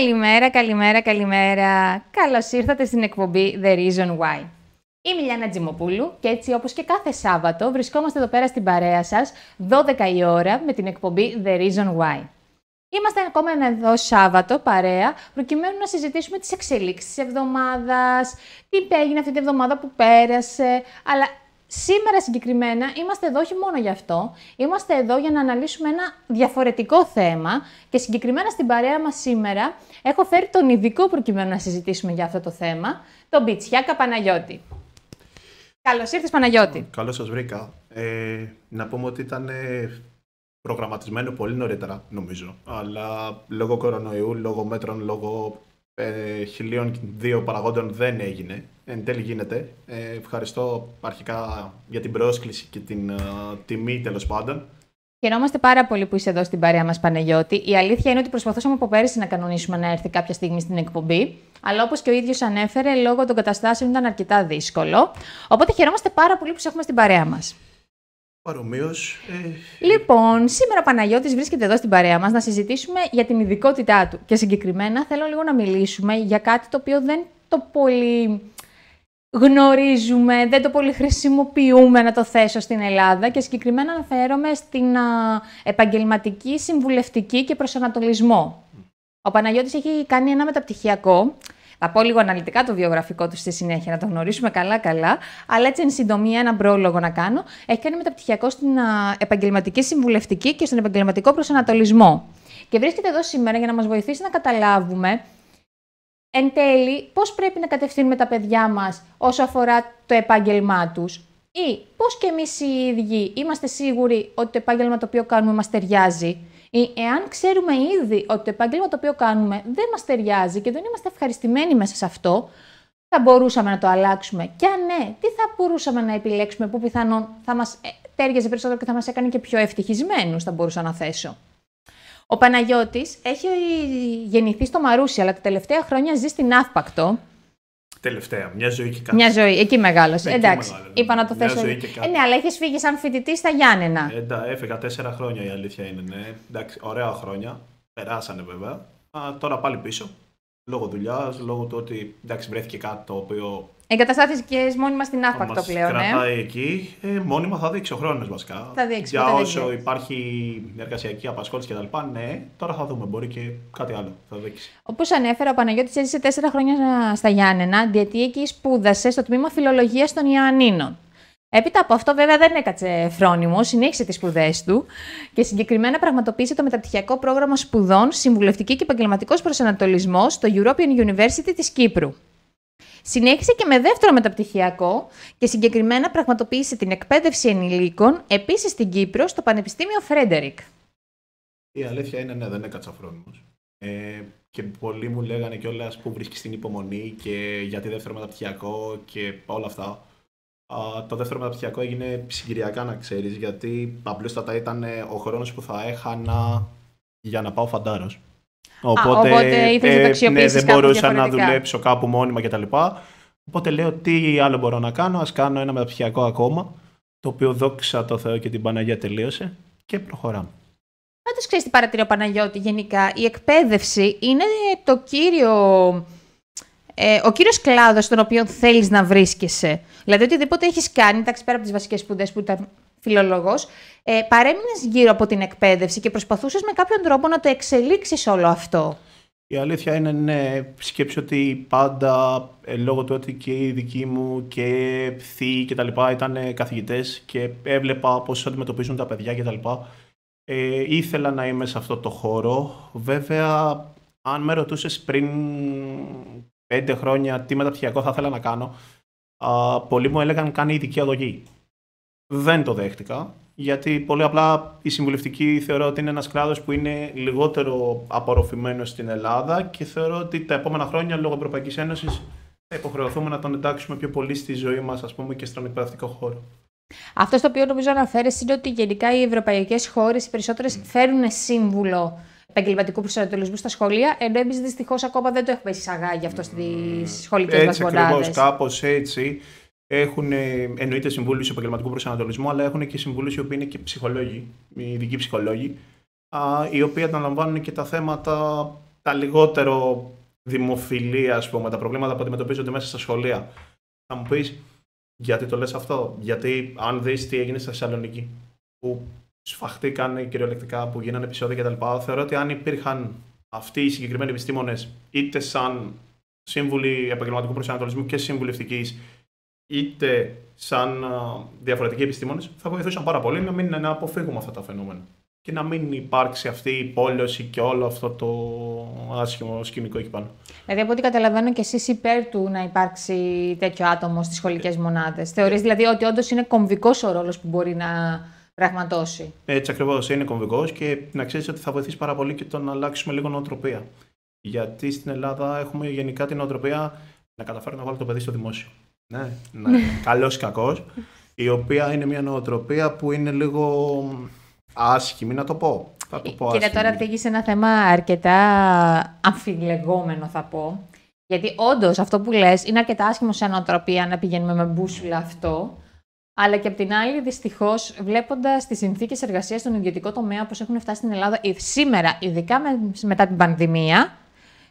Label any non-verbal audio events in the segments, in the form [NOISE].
Καλημέρα, καλημέρα, καλημέρα. Καλώς ήρθατε στην εκπομπή The Reason Why. Είμαι η Λιάννα Τζιμοπούλου και έτσι όπως και κάθε Σάββατο βρισκόμαστε εδώ πέρα στην παρέα σας 12 η ώρα με την εκπομπή The Reason Why. Είμαστε ακόμα ένα εδώ Σάββατο, παρέα, προκειμένου να συζητήσουμε τις εξελίξεις της εβδομάδας, τι έγινε αυτή την εβδομάδα που πέρασε, αλλά Σήμερα συγκεκριμένα είμαστε εδώ όχι μόνο γι' αυτό, είμαστε εδώ για να αναλύσουμε ένα διαφορετικό θέμα και συγκεκριμένα στην παρέα μας σήμερα έχω φέρει τον ειδικό προκειμένου να συζητήσουμε για αυτό το θέμα, τον Πιτσιάκα Παναγιώτη. Καλώς ήρθες Παναγιώτη. Καλώς σας βρήκα. Ε, να πούμε ότι ήταν ε, προγραμματισμένο πολύ νωρίτερα νομίζω, αλλά λόγω κορονοϊού, λόγω μέτρων, λόγω ε, χιλίων δύο παραγόντων δεν έγινε. Εν τέλει γίνεται. Ε, ευχαριστώ αρχικά για την πρόσκληση και την ε, τιμή τέλος πάντων. Χαιρόμαστε πάρα πολύ που είσαι εδώ στην παρέα μας, Πανεγιώτη. Η αλήθεια είναι ότι προσπαθούσαμε από πέρυσι να κανονίσουμε να έρθει κάποια στιγμή στην εκπομπή. Αλλά όπως και ο ίδιος ανέφερε, λόγω των καταστάσεων ήταν αρκετά δύσκολο. Οπότε χαιρόμαστε πάρα πολύ που σε έχουμε στην παρέα μας. Παρομοίως. Ε... Λοιπόν, σήμερα ο Παναγιώτης βρίσκεται εδώ στην παρέα μας να συζητήσουμε για την ειδικότητά του. Και συγκεκριμένα θέλω λίγο να μιλήσουμε για κάτι το οποίο δεν το πολύ γνωρίζουμε, δεν το πολύ χρησιμοποιούμε να το θέσω στην Ελλάδα και συγκεκριμένα αναφέρομαι στην α, επαγγελματική, συμβουλευτική και προσανατολισμό. Ο Παναγιώτης έχει κάνει ένα μεταπτυχιακό θα πω λίγο αναλυτικά το βιογραφικό του στη συνέχεια, να το γνωρίσουμε καλά-καλά. Αλλά έτσι, εν συντομία, ένα πρόλογο να κάνω. Έχει κάνει μεταπτυχιακό στην επαγγελματική συμβουλευτική και στον επαγγελματικό προσανατολισμό. Και βρίσκεται εδώ σήμερα για να μας βοηθήσει να καταλάβουμε εν τέλει πώς πρέπει να κατευθύνουμε τα παιδιά μας όσο αφορά το επάγγελμά τους; Ή πώς και εμείς οι ίδιοι είμαστε σίγουροι ότι το επάγγελμα το οποίο κάνουμε μας ταιριάζει; Ή εάν ξέρουμε ήδη ότι το επάγγελμα το οποίο κάνουμε δεν μας ταιριάζει και δεν είμαστε ευχαριστημένοι μέσα σε αυτό, θα μπορούσαμε να το αλλάξουμε; Και αν ναι, τι θα μπορούσαμε να επιλέξουμε που πιθανόν θα μας ε, τέριαζε περισσότερο και θα μας έκανε και πιο ευτυχισμένους, θα μπορούσα να θέσω; Ο Παναγιώτης έχει γεννηθεί στο Μαρούσι, αλλά τα τελευταία χρόνια ζει στην Αύπακτο, Τελευταία. Μια ζωή και κάτι. Μια ζωή. Εκεί μεγάλωσε. Εντάξει. Μεγάλο, είπα να το θέσω. Ε, ναι, αλλά έχεις φύγει σαν φοιτητή στα Γιάννενα. Ε, εντάξει, έφυγα τέσσερα χρόνια η αλήθεια είναι. Ναι. Εντάξει, ωραία χρόνια. Περάσανε βέβαια. Α, τώρα πάλι πίσω. Λόγω δουλειάς, λόγω του ότι εντάξει, βρέθηκε κάτι το οποίο Εγκαταστάθηκε μόνιμα στην άφακτο πλέον. Μα κρατάει ε. εκεί. Ε, μόνιμα θα δείξει ο χρόνο βασικά. Θα δείξει. Για όσο υπάρχει εργασιακή απασχόληση κτλ. Ναι, τώρα θα δούμε. Μπορεί και κάτι άλλο. Θα δείξει. Όπως ανέφερα, ο Παναγιώτης έζησε τέσσερα χρόνια στα Γιάννενα, γιατί εκεί σπούδασε στο τμήμα φιλολογίας των Ιωαννίνων. Έπειτα από αυτό, βέβαια, δεν έκατσε φρόνιμο, συνέχισε τις σπουδές του και συγκεκριμένα πραγματοποίησε το μεταπτυχιακό πρόγραμμα σπουδών Συμβουλευτική και Επαγγελματικός Προσανατολισμός στο European University της Κύπρου. Συνέχισε και με δεύτερο μεταπτυχιακό και συγκεκριμένα πραγματοποίησε την εκπαίδευση ενηλίκων επίσης στην Κύπρο στο Πανεπιστήμιο Φρέντερικ. Η αλήθεια είναι ναι, δεν έκατσα φρόνιμος. Ε, και πολλοί μου λέγανε κιόλας που βρίσκεις την υπομονή και γιατί δεύτερο μεταπτυχιακό και όλα αυτά. Α, το δεύτερο μεταπτυχιακό έγινε συγκυριακά να ξέρεις γιατί απλούστατα ήταν ο χρόνος που θα έχανα για να πάω φαντάρος. Οπότε, Α, οπότε ε, ναι, δεν μπορούσα να δουλέψω κάπου μόνιμα κτλ. Οπότε λέω τι άλλο μπορώ να κάνω, ας κάνω ένα μεταπτυχιακό ακόμα, το οποίο δόξα το Θεό και την Παναγία τελείωσε και προχωράμε. Πάντως ξέρεις τι παρατηρεί ο Παναγιώτη γενικά, η εκπαίδευση είναι το κύριο, ε, ο κύριος κλάδος στον οποίο θέλεις να βρίσκεσαι. Δηλαδή οτιδήποτε έχεις κάνει, εντάξει πέρα από τις βασικές σπουδές που ήταν φιλολόγος, ε, παρέμεινες γύρω από την εκπαίδευση και προσπαθούσες με κάποιον τρόπο να το εξελίξεις όλο αυτό. Η αλήθεια είναι, ναι, σκέψω ότι πάντα ε, λόγω του ότι και οι δικοί μου και θείοι και τα λοιπά ήταν καθηγητές και έβλεπα πώς αντιμετωπίζουν τα παιδιά και τα λοιπά. Ε, ήθελα να είμαι σε αυτό το χώρο. Βέβαια, αν με ρωτούσες πριν πέντε χρόνια τι μεταπτυχιακό θα ήθελα να κάνω, α, πολλοί μου έλεγαν κάνει ειδική αγωγή δεν το δέχτηκα. Γιατί πολύ απλά η συμβουλευτική θεωρώ ότι είναι ένας κλάδος που είναι λιγότερο απορροφημένος στην Ελλάδα και θεωρώ ότι τα επόμενα χρόνια λόγω Ευρωπαϊκής Ένωσης θα υποχρεωθούμε να τον εντάξουμε πιο πολύ στη ζωή μας, ας πούμε, και στον εκπαιδευτικό χώρο. Αυτό στο οποίο νομίζω αναφέρεις είναι ότι γενικά οι ευρωπαϊκές χώρες, οι περισσότερες, φέρουν σύμβουλο επαγγελματικού προσανατολισμού στα σχολεία, ενώ εμείς δυστυχώς ακόμα δεν το έχουμε εισαγάγει αυτό στι σχολικέ μα μονάδε. Έτσι ακριβώς, κάπως έτσι έχουν εννοείται συμβούλου επαγγελματικού προσανατολισμού, αλλά έχουν και συμβούλου οι οποίοι είναι και ψυχολόγοι, ειδικοί ψυχολόγοι, οι οποίοι αναλαμβάνουν και τα θέματα τα λιγότερο δημοφιλή, ας πούμε, τα προβλήματα που αντιμετωπίζονται μέσα στα σχολεία. Θα μου πεις, γιατί το λες αυτό, γιατί αν δεις τι έγινε στη Θεσσαλονίκη, που σφαχτήκαν κυριολεκτικά, που γίνανε επεισόδια κτλ. Θεωρώ ότι αν υπήρχαν αυτοί οι συγκεκριμένοι επιστήμονες, είτε σαν σύμβουλοι επαγγελματικού προσανατολισμού και συμβουλευτική, είτε σαν διαφορετικοί επιστήμονες, θα βοηθούσαν πάρα πολύ να, μην, να αποφύγουμε αυτά τα φαινόμενα. Και να μην υπάρξει αυτή η πόλωση και όλο αυτό το άσχημο σκηνικό εκεί πάνω. Δηλαδή, από ό,τι καταλαβαίνω και εσείς υπέρ του να υπάρξει τέτοιο άτομο στις σχολικές μονάδες. Θεωρείς δηλαδή ότι όντως είναι κομβικός ο ρόλος που μπορεί να πραγματώσει. Έτσι ακριβώς είναι κομβικός και να ξέρεις ότι θα βοηθήσει πάρα πολύ και το να αλλάξουμε λίγο νοοτροπία. Γιατί στην Ελλάδα έχουμε γενικά την νοοτροπία να καταφέρω να βάλω το παιδί στο δημόσιο. Ναι, [LAUGHS] ναι. καλός ή κακός. Η οποία είναι μια νοοτροπία που είναι λίγο άσχημη, να το πω. Θα το πω Κύριε, τώρα θίγει ένα θέμα αρκετά αμφιλεγόμενο, θα πω. Γιατί όντως αυτό που λες είναι αρκετά άσχημο σε νοοτροπία να πηγαίνουμε με μπούσουλα αυτό. Αλλά και απ' την άλλη, δυστυχώς, βλέποντας τις συνθήκες εργασίας στον ιδιωτικό τομέα όπως έχουν φτάσει στην Ελλάδα σήμερα, ειδικά με, μετά την πανδημία,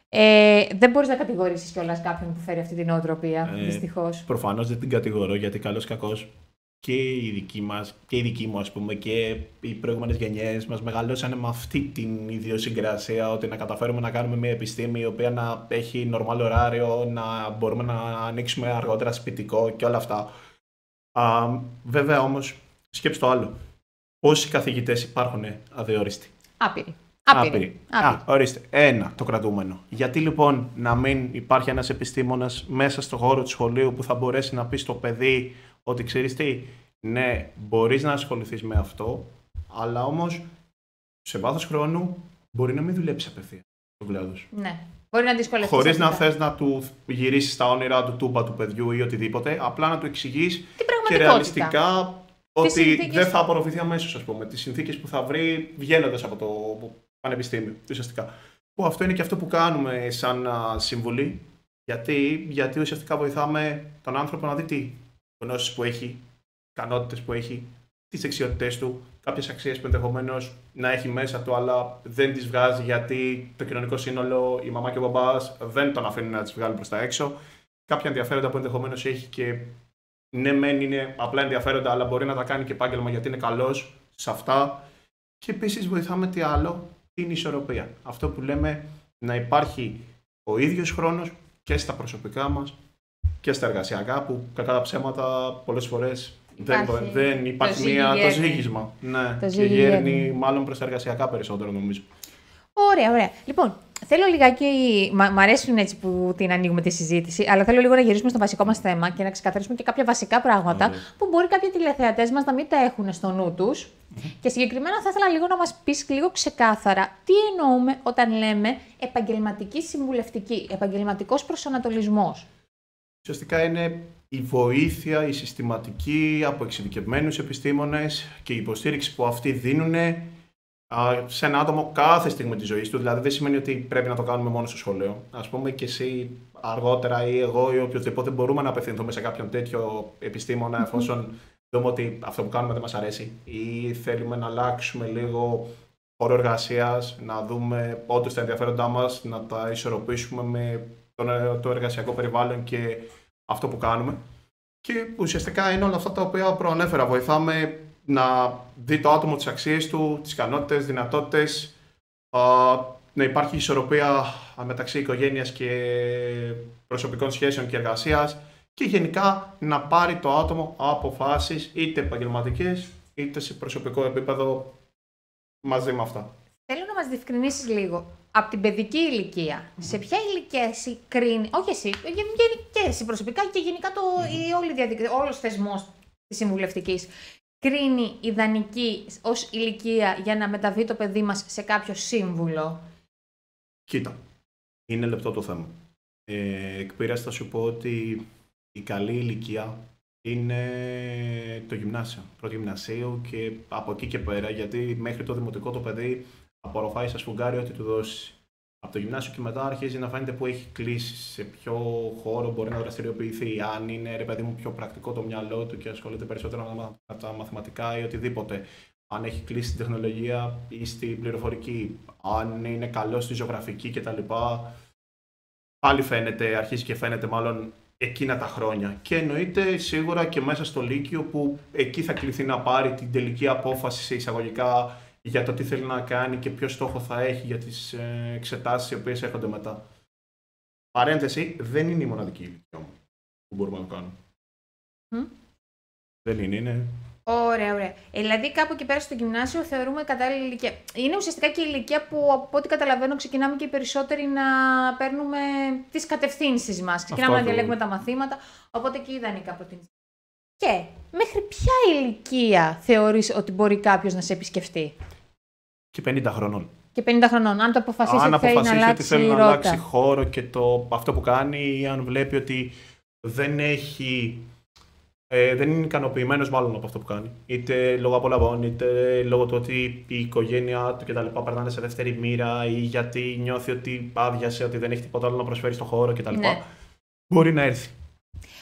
ε, δεν μπορείς να κατηγορήσεις κιόλας κάποιον που φέρει αυτή την νοοτροπία. Ε, δυστυχώς. Προφανώς δεν την κατηγορώ γιατί καλός κακός και οι δικοί μας και οι δικοί μου, ας πούμε, και οι προηγούμενες γενιές μας μεγαλώσανε με αυτή την ιδιοσυγκρασία ότι να καταφέρουμε να κάνουμε μια επιστήμη η οποία να έχει νορμάλ ωράριο, να μπορούμε να ανοίξουμε αργότερα σπιτικό και όλα αυτά. Α, βέβαια όμως, σκέψτε το άλλο. Πόσοι καθηγητές υπάρχουν αδιόριστοι. Άπειροι. Άπειροι. Α, ορίστε. Ένα το κρατούμενο. Γιατί λοιπόν να μην υπάρχει ένας επιστήμονας μέσα στο χώρο του σχολείου που θα μπορέσει να πει στο παιδί ότι ξέρεις τι, ναι, μπορείς να ασχοληθείς με αυτό, αλλά όμως σε βάθος χρόνου μπορεί να μην δουλέψει απευθείας στο κλάδο. Ναι. Μπορεί να δυσκολευτείς. Χωρίς να θες να του γυρίσεις τα όνειρά του τούμπα του παιδιού ή οτιδήποτε, απλά να του εξηγείς και ρεαλιστικά ότι δεν θα απορροφηθεί αμέσως, ας πούμε. Τις συνθήκες που θα βρει βγαίνοντας από το πανεπιστήμιο, ουσιαστικά. Που αυτό είναι και αυτό που κάνουμε σαν σύμβουλοι. Γιατί, γιατί ουσιαστικά βοηθάμε τον άνθρωπο να δει τι γνώσεις που έχει, ικανότητες που έχει, τις δεξιότητές του, κάποιες αξίες που ενδεχομένως να έχει μέσα του, αλλά δεν τις βγάζει γιατί το κοινωνικό σύνολο, η μαμά και ο μπαμπάς δεν τον αφήνουν να τις βγάλουν προς τα έξω. Κάποια ενδιαφέροντα που ενδεχομένως έχει και ναι, μεν είναι απλά ενδιαφέροντα, αλλά μπορεί να τα κάνει και επάγγελμα γιατί είναι καλός σε αυτά. Και επίσης βοηθάμε τι άλλο, την ισορροπία. Αυτό που λέμε να υπάρχει ο ίδιος χρόνος και στα προσωπικά μας και στα εργασιακά, που κατά τα ψέματα πολλές φορές δεν, δεν υπάρχει το μία, το ζήγισμα. Ναι, το και γέρνει μάλλον προ τα εργασιακά περισσότερο νομίζω. Ωραία, ωραία. Λοιπόν, θέλω λιγάκι. Μ' αρέσουν έτσι που την ανοίγουμε τη συζήτηση, αλλά θέλω λίγο να γυρίσουμε στο βασικό μας θέμα και να ξεκαθαρίσουμε και κάποια βασικά πράγματα που μπορεί κάποιοι τηλεθεατές μας να μην τα έχουν στο νου τους. Και συγκεκριμένα θα ήθελα λίγο να μας πεις λίγο ξεκάθαρα τι εννοούμε όταν λέμε επαγγελματική συμβουλευτική, επαγγελματικός προσανατολισμός; Ουσιαστικά είναι η βοήθεια, η συστηματική από εξειδικευμένους επιστήμονες και η υποστήριξη που αυτοί δίνουν σε ένα άτομο κάθε στιγμή της ζωής του. Δηλαδή δεν σημαίνει ότι πρέπει να το κάνουμε μόνο στο σχολείο. Α πούμε και εσύ αργότερα ή εγώ ή οποιοδήποτε μπορούμε να απευθυνθούμε σε κάποιον τέτοιο επιστήμονα εφόσον δούμε ότι αυτό που κάνουμε δεν μας αρέσει ή θέλουμε να αλλάξουμε λίγο χώρο εργασίας, να δούμε όντως τα ενδιαφέροντά μας, να τα ισορροπήσουμε με το εργασιακό περιβάλλον και αυτό που κάνουμε. Και ουσιαστικά είναι όλα αυτά τα οποία προανέφερα. Βοηθάμε να δει το άτομο τις αξίες του, τις ικανότητες, δυνατότητες, να υπάρχει ισορροπία μεταξύ οικογένειας και προσωπικών σχέσεων και εργασίας και γενικά να πάρει το άτομο αποφάσεις είτε επαγγελματικές είτε σε προσωπικό επίπεδο μαζί με αυτά. Θέλω να μας διευκρινίσεις λίγο. Από την παιδική ηλικία, σε ποια ηλικία εσύ κρίνει, όχι εσύ, και εσύ προσωπικά και γενικά το, η όλη διαδικασία, όλος ο θεσμός της συμβουλευτικής, κρίνει ιδανική ως ηλικία για να μεταβεί το παιδί μας σε κάποιο σύμβουλο; Κοίτα, είναι λεπτό το θέμα. Ε, θα σου πω ότι η καλή ηλικία είναι το γυμνάσιο, πρώτο γυμνασίου και από εκεί και πέρα, γιατί μέχρι το δημοτικό το παιδί απορροφάει στα σφουγγάρι ό,τι του δώσει. Από το γυμνάσιο και μετά αρχίζει να φαίνεται που έχει κλείσει, σε ποιο χώρο μπορεί να δραστηριοποιηθεί, αν είναι ρε παιδί μου πιο πρακτικό το μυαλό του και ασχολείται περισσότερο με τα μαθηματικά ή οτιδήποτε. αν έχει κλείσει την τεχνολογία ή στην πληροφορική, αν είναι καλός στη ζωγραφική κτλ. Πάλι φαίνεται, αρχίζει και φαίνεται μάλλον εκείνα τα χρόνια. Και εννοείται σίγουρα και μέσα στο Λύκειο που εκεί θα κληθεί να πάρει την τελική απόφαση σε εισαγωγικά για το τι θέλει να κάνει και ποιο στόχο θα έχει για τις ε, εξετάσεις οι οποίες έρχονται μετά. Παρένθεση, δεν είναι η μοναδική ηλικία που μπορούμε να κάνουμε. Δεν είναι, είναι Ωραία, ωραία. Ε, δηλαδή, κάπου εκεί πέρα στο γυμνάσιο θεωρούμε κατάλληλη ηλικία. Είναι ουσιαστικά και η ηλικία που, από ό,τι καταλαβαίνω, ξεκινάμε και οι περισσότεροι να παίρνουμε τις κατευθύνσεις μας. Ξεκινάμε να διαλέγουμε τα μαθήματα. Οπότε εκεί ιδανικά προτείνει. Και μέχρι ποια ηλικία θεωρείς ότι μπορεί κάποιος να σε επισκεφτεί; Και 50 χρονών. Και 50 χρονών. Αν το αποφασίσει αν ότι θέλει να αλλάξει, ότι θέλει να αλλάξει χώρο και το, αυτό που κάνει, ή αν βλέπει ότι δεν έχει ε, δεν είναι ικανοποιημένος μάλλον από αυτό που κάνει. Είτε λόγω απολαβών, είτε λόγω του ότι η οικογένειά του κτλ. περνάνε σε δεύτερη μοίρα ή γιατί νιώθει ότι άδειασε, ότι δεν έχει τίποτα άλλο να προσφέρει στον χώρο κτλ. Ναι. Μπορεί να έρθει.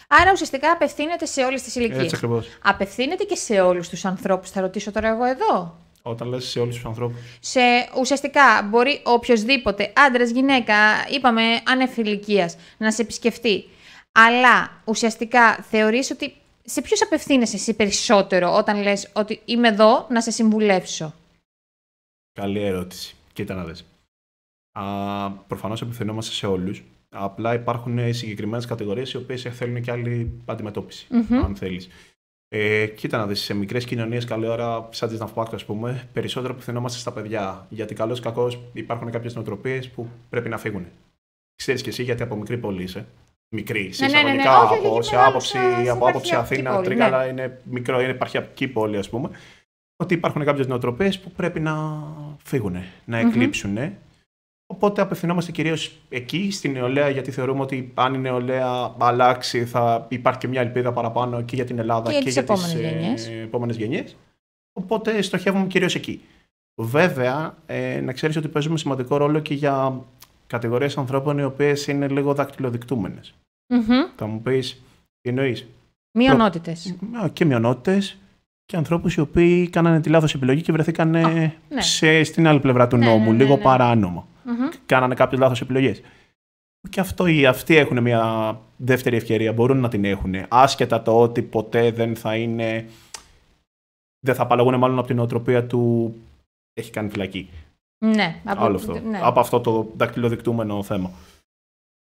Άρα ουσιαστικά απευθύνεται σε όλες τις ηλικίες. Έτσι ακριβώς. Απευθύνεται και σε όλους τους ανθρώπους, θα ρωτήσω τώρα εγώ εδώ. Όταν λες σε όλους τους ανθρώπους. Σε, ουσιαστικά μπορεί οποιοδήποτε, άντρας, γυναίκα, είπαμε ανεφηλικίας, να σε επισκεφτεί. Αλλά ουσιαστικά θεωρείς ότι σε ποιους απευθύνεσαι εσύ περισσότερο όταν λες ότι είμαι εδώ να σε συμβουλεύσω; Καλή ερώτηση. Κοίτα να δεις. Α, προφανώς απευθυνόμαστε σε όλους. Απλά υπάρχουν συγκεκριμένες κατηγορίες οι οποίες θέλουν και άλλη αν θέλεις. Ε, κοίτα να δεις, σε μικρές κοινωνίες καλή ώρα, σαν τις Ναυπάκου ας πούμε, περισσότερο απευθυνόμαστε στα παιδιά. Γιατί καλώς ή κακώς υπάρχουν κάποιες νοοτροπίες που πρέπει να φύγουν. Ξέρεις και εσύ γιατί από μικρή πόλη είσαι μικρή σε ναι, ναι, ναι, ναι. από, σε άποψη, από άποψη Αθήνα, πόλη, Τρίγαλα ναι. είναι μικρό, είναι επαρχιακή πόλη ας πούμε, ότι υπάρχουν κάποιες νοοτροπίες που πρέπει να φύγουν, να εκλείψουν. Mm-hmm. Οπότε απευθυνόμαστε κυρίως εκεί, στην νεολαία, γιατί θεωρούμε ότι αν η νεολαία αλλάξει, θα υπάρχει και μια ελπίδα παραπάνω και για την Ελλάδα και, και για τις επόμενες γενιές. Οπότε στοχεύουμε κυρίως εκεί. Βέβαια, ε, να ξέρεις ότι παίζουμε σημαντικό ρόλο και για κατηγορίες ανθρώπων οι οποίες είναι λίγο δακτυλοδεικτούμενες. Mm-hmm. Θα μου πεις, τι εννοείς; Μειονότητες. Και μειονότητες και ανθρώπους οι οποίοι κάνανε τη λάθος επιλογή και βρεθήκαν ναι. σε, στην άλλη πλευρά του ναι, νόμου, ναι, λίγο παράνομα. Mm-hmm. Κάνανε κάποιες λάθος επιλογές. Και αυτό, αυτοί έχουν μια δεύτερη ευκαιρία, μπορούν να την έχουν. Άσχετα το ότι ποτέ δεν θα είναι. Δεν θα απαλλαγούν μάλλον από την οτροπία του έχει κάνει φυλακή. Ναι, από, Άλλο αυτό. Ναι. από αυτό το δακτυλοδεικτούμενο θέμα.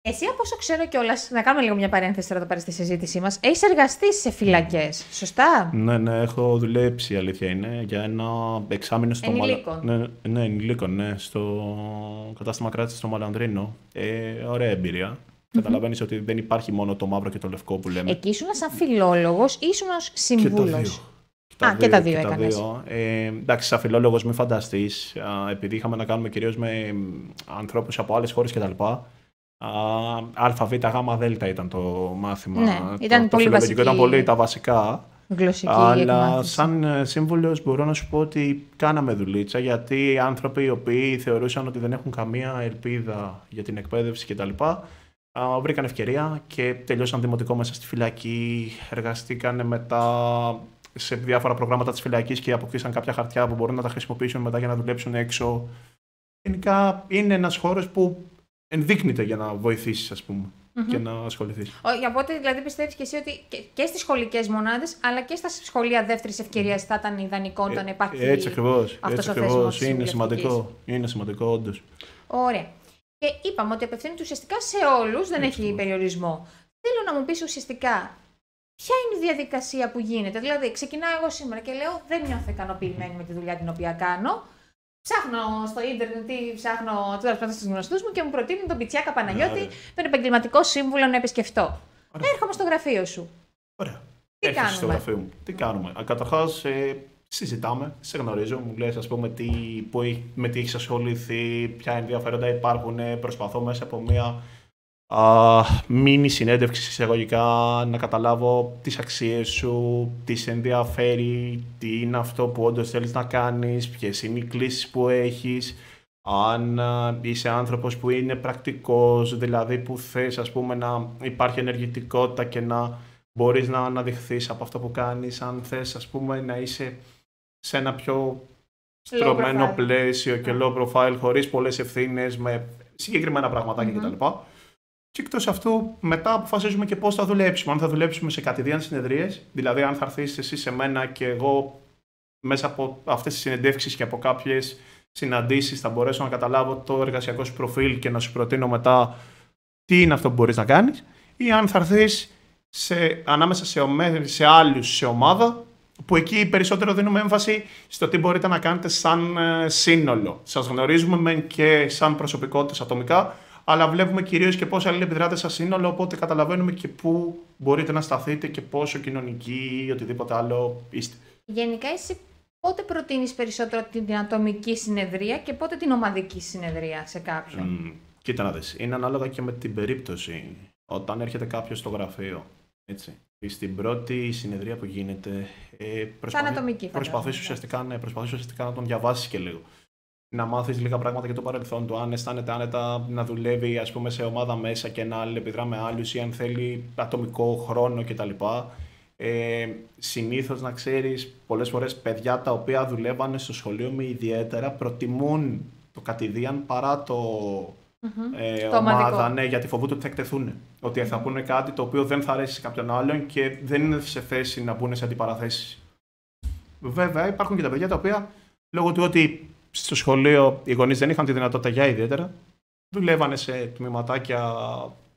Εσύ, από όσο ξέρω κιόλας, να κάνουμε λίγο μια παρένθεση τώρα εδώ στη συζήτησή μας, έχεις εργαστεί σε φυλακές, σωστά; Ναι, ναι, έχω δουλέψει, αλήθεια είναι, για ένα εξάμεινο στο Μαλανδρίνο. Ναι, ναι, ενηλίκων, ναι, στο κατάστημα κράτησης στο Μαλανδρίνο. Ε, ωραία εμπειρία. Mm-hmm. Καταλαβαίνεις ότι δεν υπάρχει μόνο το μαύρο και το λευκό που λέμε. Εκεί ήσουν σαν φιλόλογος ή ήσουν ως συμβούλος; Α, δύο, και τα δύο έκανες. Ε, εντάξει, σαν φιλόλογος, μην φανταστείς, επειδή είχαμε να κάνουμε κυρίως με ανθρώπους από άλλες χώρες κτλ. ΑΒ, Γ, Δ ήταν το μάθημα. Ναι, ήταν το, πολύ το βασική... ήταν πολύ τα βασικά. Γλωσσική Αλλά σαν ε, σύμβουλος μπορώ να σου πω ότι κάναμε δουλίτσα γιατί οι άνθρωποι οι οποίοι θεωρούσαν ότι δεν έχουν καμία ελπίδα για την εκπαίδευση κτλ. Βρήκαν ευκαιρία και τελειώσαν δημοτικό μέσα στη φυλακή, εργαστήκαν μετά σε διάφορα προγράμματα της φυλακής και αποκτήσαν κάποια χαρτιά που μπορούν να τα χρησιμοποιήσουν μετά για να δουλέψουν έξω. Γενικά είναι ένας χώρος που ενδείκνυται για να βοηθήσεις, ας πούμε. Mm-hmm. και να ασχοληθείς. Για πότε δηλαδή πιστεύεις και εσύ ότι και, και στις σχολικές μονάδες αλλά και στα σχολεία δεύτερης ευκαιρίας θα ήταν ιδανικό ε, να υπάρχει. Έτσι ακριβώς. Έτσι ακριβώς. Είναι σημαντικό. Είναι σημαντικό, όντως. Ωραία. Και είπαμε ότι απευθύνεται ουσιαστικά σε όλους, δεν έχει περιορισμό. Θέλω να μου πεις ουσιαστικά ποια είναι η διαδικασία που γίνεται; Δηλαδή, ξεκινάω εγώ σήμερα και λέω: Δεν νιώθω ικανοποιημένη με τη δουλειά την οποία κάνω. Ψάχνω στο ίντερνετ ή ψάχνω τέλος πάντων στους γνωστούς μου και μου προτείνουν τον Πιτσιάκα Παναγιώτη, τον επαγγελματικό σύμβουλο να επισκεφτώ. Ωραία. Έρχομαι στο γραφείο σου. Ωραία. Τι Έρχεσαι κάνουμε; στο γραφείο μου. Τι κάνουμε; Καταρχάς, ε, συζητάμε, σε γνωρίζω, μου λες ας πούμε τι, που, με τι έχεις ασχοληθεί, ποια ενδιαφέροντα υπάρχουν, προσπαθώ μέσα από μια μίνι συνέντευξη εισαγωγικά, να καταλάβω τις αξίες σου, τι σε ενδιαφέρει, τι είναι αυτό που όντως θέλεις να κάνεις, ποιες είναι οι κλήσεις που έχεις, αν είσαι άνθρωπος που είναι πρακτικός, δηλαδή που θες ας πούμε να υπάρχει ενεργητικότητα και να μπορείς να αναδειχθείς από αυτό που κάνεις, αν θες ας πούμε να είσαι σε ένα πιο στρωμένο πλαίσιο και low profile, χωρίς πολλές ευθύνες, με συγκεκριμένα πραγματάκια mm-hmm. κτλ. Και εκτός αυτού, μετά αποφασίζουμε και πώς θα δουλέψουμε. Αν θα δουλέψουμε σε κατηδίαν συνεδρίες, δηλαδή αν θα έρθεις εσύ σε μένα και εγώ μέσα από αυτές τις συνεντεύξεις και από κάποιες συναντήσεις θα μπορέσω να καταλάβω το εργασιακό σου προφίλ και να σου προτείνω μετά τι είναι αυτό που μπορείς να κάνεις, ή αν θα έρθεις ανάμεσα σε, σε άλλους σε ομάδα, που εκεί περισσότερο δίνουμε έμφαση στο τι μπορείτε να κάνετε σαν ε, σύνολο. Σας γνωρίζουμε μεν και σαν προσωπικότητες ατομικά, αλλά βλέπουμε κυρίως και πώς αλληλεπιδράτε σαν σύνολο, οπότε καταλαβαίνουμε και πού μπορείτε να σταθείτε και πόσο κοινωνικοί ή οτιδήποτε άλλο είστε. Γενικά, εσύ πότε προτείνεις περισσότερο την ατομική συνεδρία και πότε την ομαδική συνεδρία σε κάποιον; Mm, κοίτα να δεις, είναι ανάλογα και με την περίπτωση. Όταν έρχεται κάποιος στο γραφείο, έτσι. Στην πρώτη συνεδρία που γίνεται, ε, προσπαθεί, προσπαθείς, ουσιαστικά, ναι, ουσιαστικά να τον διαβάσεις και λίγο να μάθεις λίγα πράγματα για το παρελθόν του, αν αισθάνεται άνετα να δουλεύει ας πούμε, σε ομάδα μέσα και να αλληλεπιδρά με άλλους ή αν θέλει ατομικό χρόνο κτλ. Ε, συνήθως να ξέρεις πολλές φορές παιδιά τα οποία δουλεύανε στο σχολείο με ιδιαίτερα προτιμούν το κατηδίαν παρά το, ε, ομάδα, ναι, γιατί φοβούνται ότι θα εκτεθούν. Ότι θα πούνε κάτι το οποίο δεν θα αρέσει σε κάποιον άλλον και δεν είναι σε θέση να μπουν σε αντιπαραθέσεις. Βέβαια, υπάρχουν και τα παιδιά τα οποία λόγω του ότι στο σχολείο οι γονείς δεν είχαν τη δυνατότητα για ιδιαίτερα. Δουλεύανε σε τμήματάκια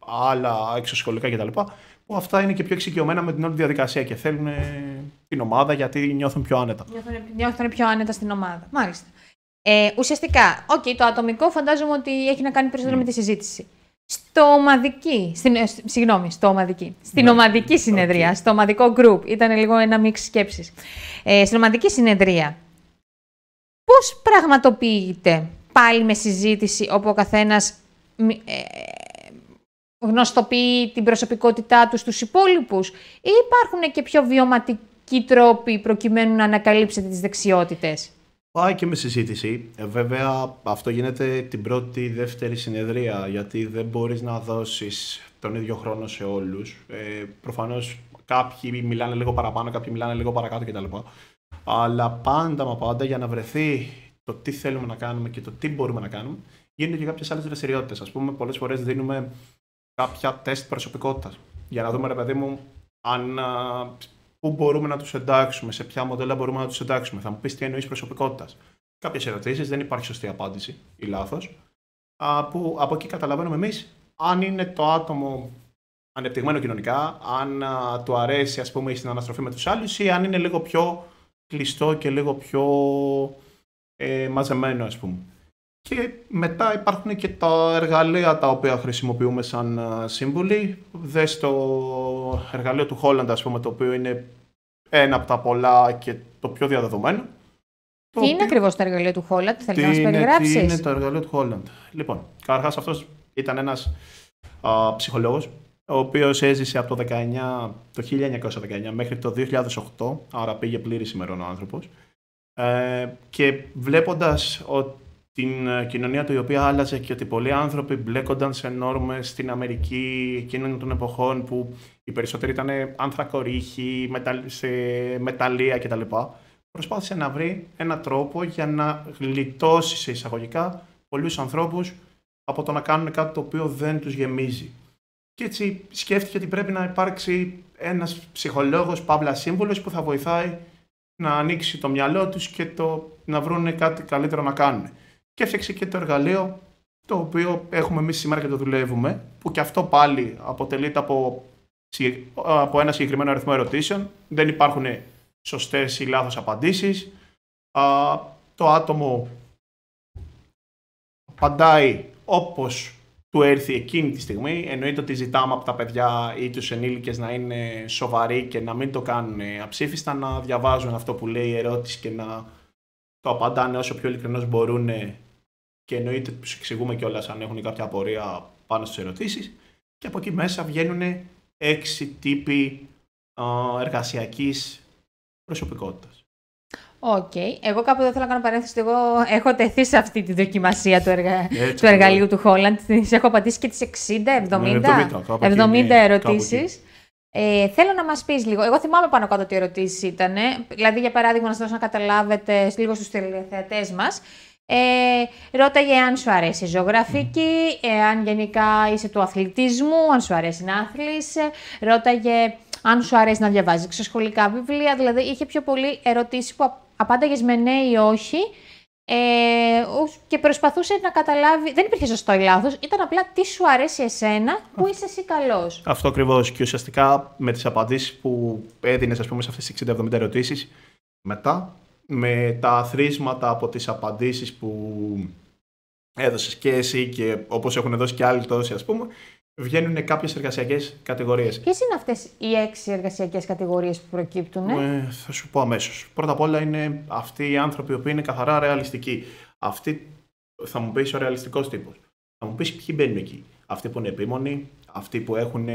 άλλα εξωσχολικά κτλ. Που αυτά είναι και πιο εξοικειωμένα με την όλη διαδικασία και θέλουν την ομάδα γιατί νιώθουν πιο άνετα. Νιώθουν, πιο άνετα στην ομάδα. Μάλιστα. Ε, ουσιαστικά, okay, το ατομικό φαντάζομαι ότι έχει να κάνει περισσότερο mm. με τη συζήτηση. Στο ομαδική, στην, ε, συγγνώμη, στο ομαδική. Στην ναι. ομαδική συνεδρία, στο ομαδικό group, ήταν λίγο ένα μίξ σκέψης. Ε, στην ομαδική συνεδρία, πώς πραγματοποιείται πάλι με συζήτηση όπου ο καθένας ε, γνωστοποιεί την προσωπικότητά τους στους υπόλοιπους ή υπάρχουν και πιο βιωματικοί τρόποι προκειμένου να ανακαλύψετε τις δεξιότητες; Πάει και με συζήτηση. Ε, βέβαια αυτό γίνεται την πρώτη δεύτερη συνεδρία γιατί δεν μπορείς να δώσεις τον ίδιο χρόνο σε όλους. Ε, προφανώς κάποιοι μιλάνε λίγο παραπάνω, κάποιοι μιλάνε λίγο παρακάτω κτλ. Αλλά πάντα μα πάντα για να βρεθεί το τι θέλουμε να κάνουμε και το τι μπορούμε να κάνουμε, γίνονται και κάποιες άλλες δραστηριότητες. Α πούμε, πολλές φορές δίνουμε κάποια τεστ προσωπικότητας για να δούμε, ρε παιδί μου, αν, πού μπορούμε να τους εντάξουμε, σε ποια μοντέλα μπορούμε να τους εντάξουμε. Θα μου πεις τι εννοείς προσωπικότητας. Κάποιες ερωτήσεις, δεν υπάρχει σωστή απάντηση ή λάθος. Που από εκεί καταλαβαίνουμε εμείς αν είναι το άτομο ανεπτυγμένο κοινωνικά, αν α, του αρέσει ας πούμε στην αναστροφή με τους άλλους ή αν είναι λίγο πιο κλειστό και λίγο πιο ε, μαζεμένο ας πούμε. Και μετά υπάρχουν και τα εργαλεία τα οποία χρησιμοποιούμε σαν σύμβουλοι. Δες το εργαλείο του Holland, ας πούμε, το οποίο είναι ένα από τα πολλά και το πιο διαδεδομένο. Τι είναι οποίο... ακριβώς το εργαλείο του Holland, θέλεις να μας περιγράψεις; Τι είναι το εργαλείο του Holland; Λοιπόν, καταρχάς αυτός ήταν ένας α, ψυχολόγος, ο οποίος έζησε από το, 19, το 1919 μέχρι το 2008, άρα πήγε πλήρης ημερών ο άνθρωπος. Ε, και βλέποντας ότι την ε, κοινωνία του η οποία άλλαζε και ότι πολλοί άνθρωποι μπλέκονταν σε νόρμες στην Αμερική εκείνων των εποχών που οι περισσότεροι ήταν ανθρακορίχοι, σε μεταλλεία κτλ. Προσπάθησε να βρει έναν τρόπο για να γλιτώσει σε εισαγωγικά πολλούς ανθρώπους από το να κάνουν κάτι το οποίο δεν τους γεμίζει. Και έτσι σκέφτηκε ότι πρέπει να υπάρξει ένας ψυχολόγος, παύλα σύμβουλος που θα βοηθάει να ανοίξει το μυαλό τους και το, να βρουν κάτι καλύτερο να κάνουν. Και έφτιαξε και το εργαλείο το οποίο έχουμε εμείς σήμερα και το δουλεύουμε, που και αυτό πάλι αποτελείται από, από ένα συγκεκριμένο αριθμό ερωτήσεων. Δεν υπάρχουν σωστές ή λάθος απαντήσεις. το άτομο απαντάει όπως του έρθει εκείνη τη στιγμή. Εννοείται ότι ζητάμε από τα παιδιά ή τους ενήλικες να είναι σοβαροί και να μην το κάνουν αψήφιστα, να διαβάζουν αυτό που λέει η ερώτηση και να το απαντάνε όσο πιο ειλικρινώς μπορούν και εννοείται τους εξηγούμε κιόλας αν έχουν κάποια απορία πάνω στις ερωτήσεις. Και από εκεί μέσα βγαίνουν έξι τύποι εργασιακής προσωπικότητας. OK. Okay. Εγώ κάπου δεν θέλω να κάνω παρένθεση. Εγώ έχω τεθεί σε αυτή τη δοκιμασία του, εργα... του εργαλείου του Holland. Τις έχω απαντήσει και τις 60, 70, 70, 70 ερωτήσεις. Ε, θέλω να μας πεις λίγο. Εγώ θυμάμαι πάνω κάτω τι ερωτήσεις ήταν. Δηλαδή, για παράδειγμα, να σας δώσω να καταλάβετε λίγο στους τηλεθεατές μας. Ε, ρώταγε αν σου αρέσει η ζωγραφική, ε, αν γενικά είσαι του αθλητισμού, αν σου αρέσει να άθλησε. Ρώταγε αν σου αρέσει να διαβάζεις εξωσχολικά βιβλία. Δηλαδή, είχε πιο πολύ ερωτήσεις που απάνταγες με ναι ή όχι ε, και προσπαθούσε να καταλάβει. Δεν υπήρχε σωστό ή λάθος. Ήταν απλά τι σου αρέσει εσένα, που είσαι εσύ καλός. Αυτό ακριβώς. Και ουσιαστικά με τις απαντήσεις που έδινες, ας πούμε, σε αυτές τις 60-70 ερωτήσεις, μετά με τα αθροίσματα από τις απαντήσεις που έδωσες και εσύ και όπως έχουν δώσει και άλλοι τόσοι, ας πούμε, βγαίνουν κάποιες εργασιακές κατηγορίες. Ποιες είναι αυτές οι έξι εργασιακές κατηγορίες που προκύπτουν, ε, Θα σου πω αμέσως. Πρώτα απ' όλα είναι αυτοί οι άνθρωποι που είναι καθαρά ρεαλιστικοί. Αυτοί θα μου πεις ο ρεαλιστικός τύπος. Θα μου πεις ποιοι μπαίνουν εκεί. Αυτοί που είναι επίμονοι, αυτοί που έχουν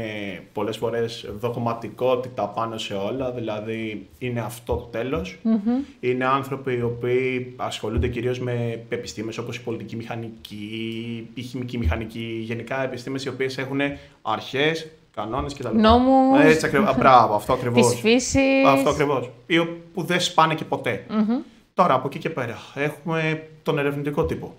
πολλές φορές δογματικότητα πάνω σε όλα, δηλαδή είναι αυτό το τελος Είναι άνθρωποι οι οποίοι ασχολούνται κυρίως με επιστήμες όπως η πολιτική μηχανική, η χημική μηχανική, γενικά επιστήμες οι οποίες έχουν αρχές, κανόνες κτλ. Νόμους. Έτσι ακριβώς, μπράβο, αυτό ακριβώς. Της φύσης. Αυτό ακριβώς. Ή που δεν σπάνε και ποτε Τώρα από εκεί και πέρα έχουμε τον ερευνητικό τύπο.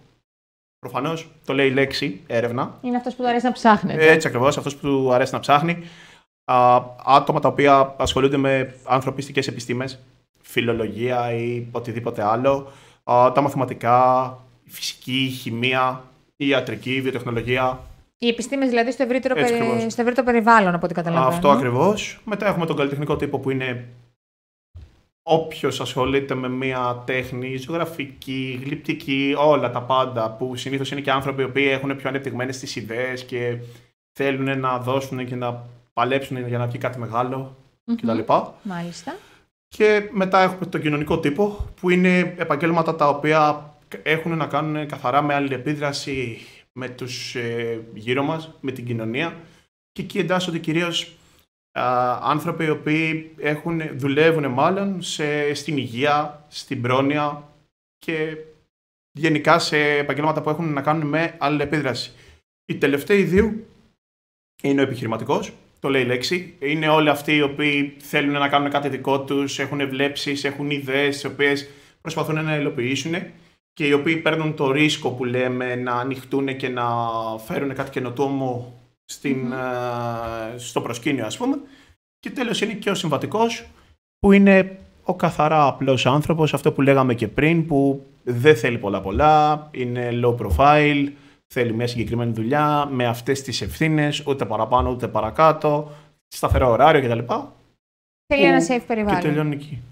Προφανώς το λέει η λέξη έρευνα. Είναι αυτός που του αρέσει να ψάχνει. Έτσι ακριβώς, αυτός που του αρέσει να ψάχνει. Α, άτομα τα οποία ασχολούνται με ανθρωπιστικές επιστήμες, φιλολογία ή οτιδήποτε άλλο. Α, τα μαθηματικά, η φυσική, η χημεία, η ιατρική, η βιοτεχνολογία. Οι επιστήμες δηλαδή στο ευρύτερο, περι... στο ευρύτερο περιβάλλον, από ό,τι καταλαβαίνω. Αυτό ακριβώς. Μετά έχουμε τον καλλιτεχνικό τύπο που είναι όποιος ασχολείται με μια τέχνη, ζωγραφική, γλυπτική, όλα τα πάντα, που συνήθως είναι και άνθρωποι οι οποίοι έχουν πιο ανεπτυγμένες τις ιδέες και θέλουν να δώσουν και να παλέψουν για να βγει κάτι μεγάλο mm-hmm. κτλ. Μάλιστα. Και μετά έχουμε τον κοινωνικό τύπο, που είναι επαγγέλματα τα οποία έχουν να κάνουν καθαρά με αλληλεπίδραση με τους ε, γύρω μας, με την κοινωνία και εκεί εντάσσονται κυρίως άνθρωποι οι οποίοι έχουν, δουλεύουν μάλλον σε, στην υγεία, στην πρόνοια και γενικά σε επαγγέλματα που έχουν να κάνουν με άλλη επίδραση. Οι τελευταίοι δύο είναι ο επιχειρηματικός, το λέει η λέξη. Είναι όλοι αυτοί οι οποίοι θέλουν να κάνουν κάτι δικό τους, έχουν βλέψεις, έχουν ιδέες, τις οποίες προσπαθούν να υλοποιήσουν και οι οποίοι παίρνουν το ρίσκο που λέμε να ανοιχτούν και να φέρουν κάτι καινοτόμο στην, mm-hmm. στο προσκήνιο ας πούμε. Και τέλος είναι και ο συμβατικός που είναι ο καθαρά απλός άνθρωπος, αυτό που λέγαμε και πριν, που δεν θέλει πολλά πολλά, είναι low profile, θέλει μια συγκεκριμένη δουλειά με αυτές τις ευθύνες, ούτε παραπάνω ούτε παρακάτω, σταθερό ωράριο κτλ. Θέλει ένα safe περιβάλλον. Και τελειώνει εκεί.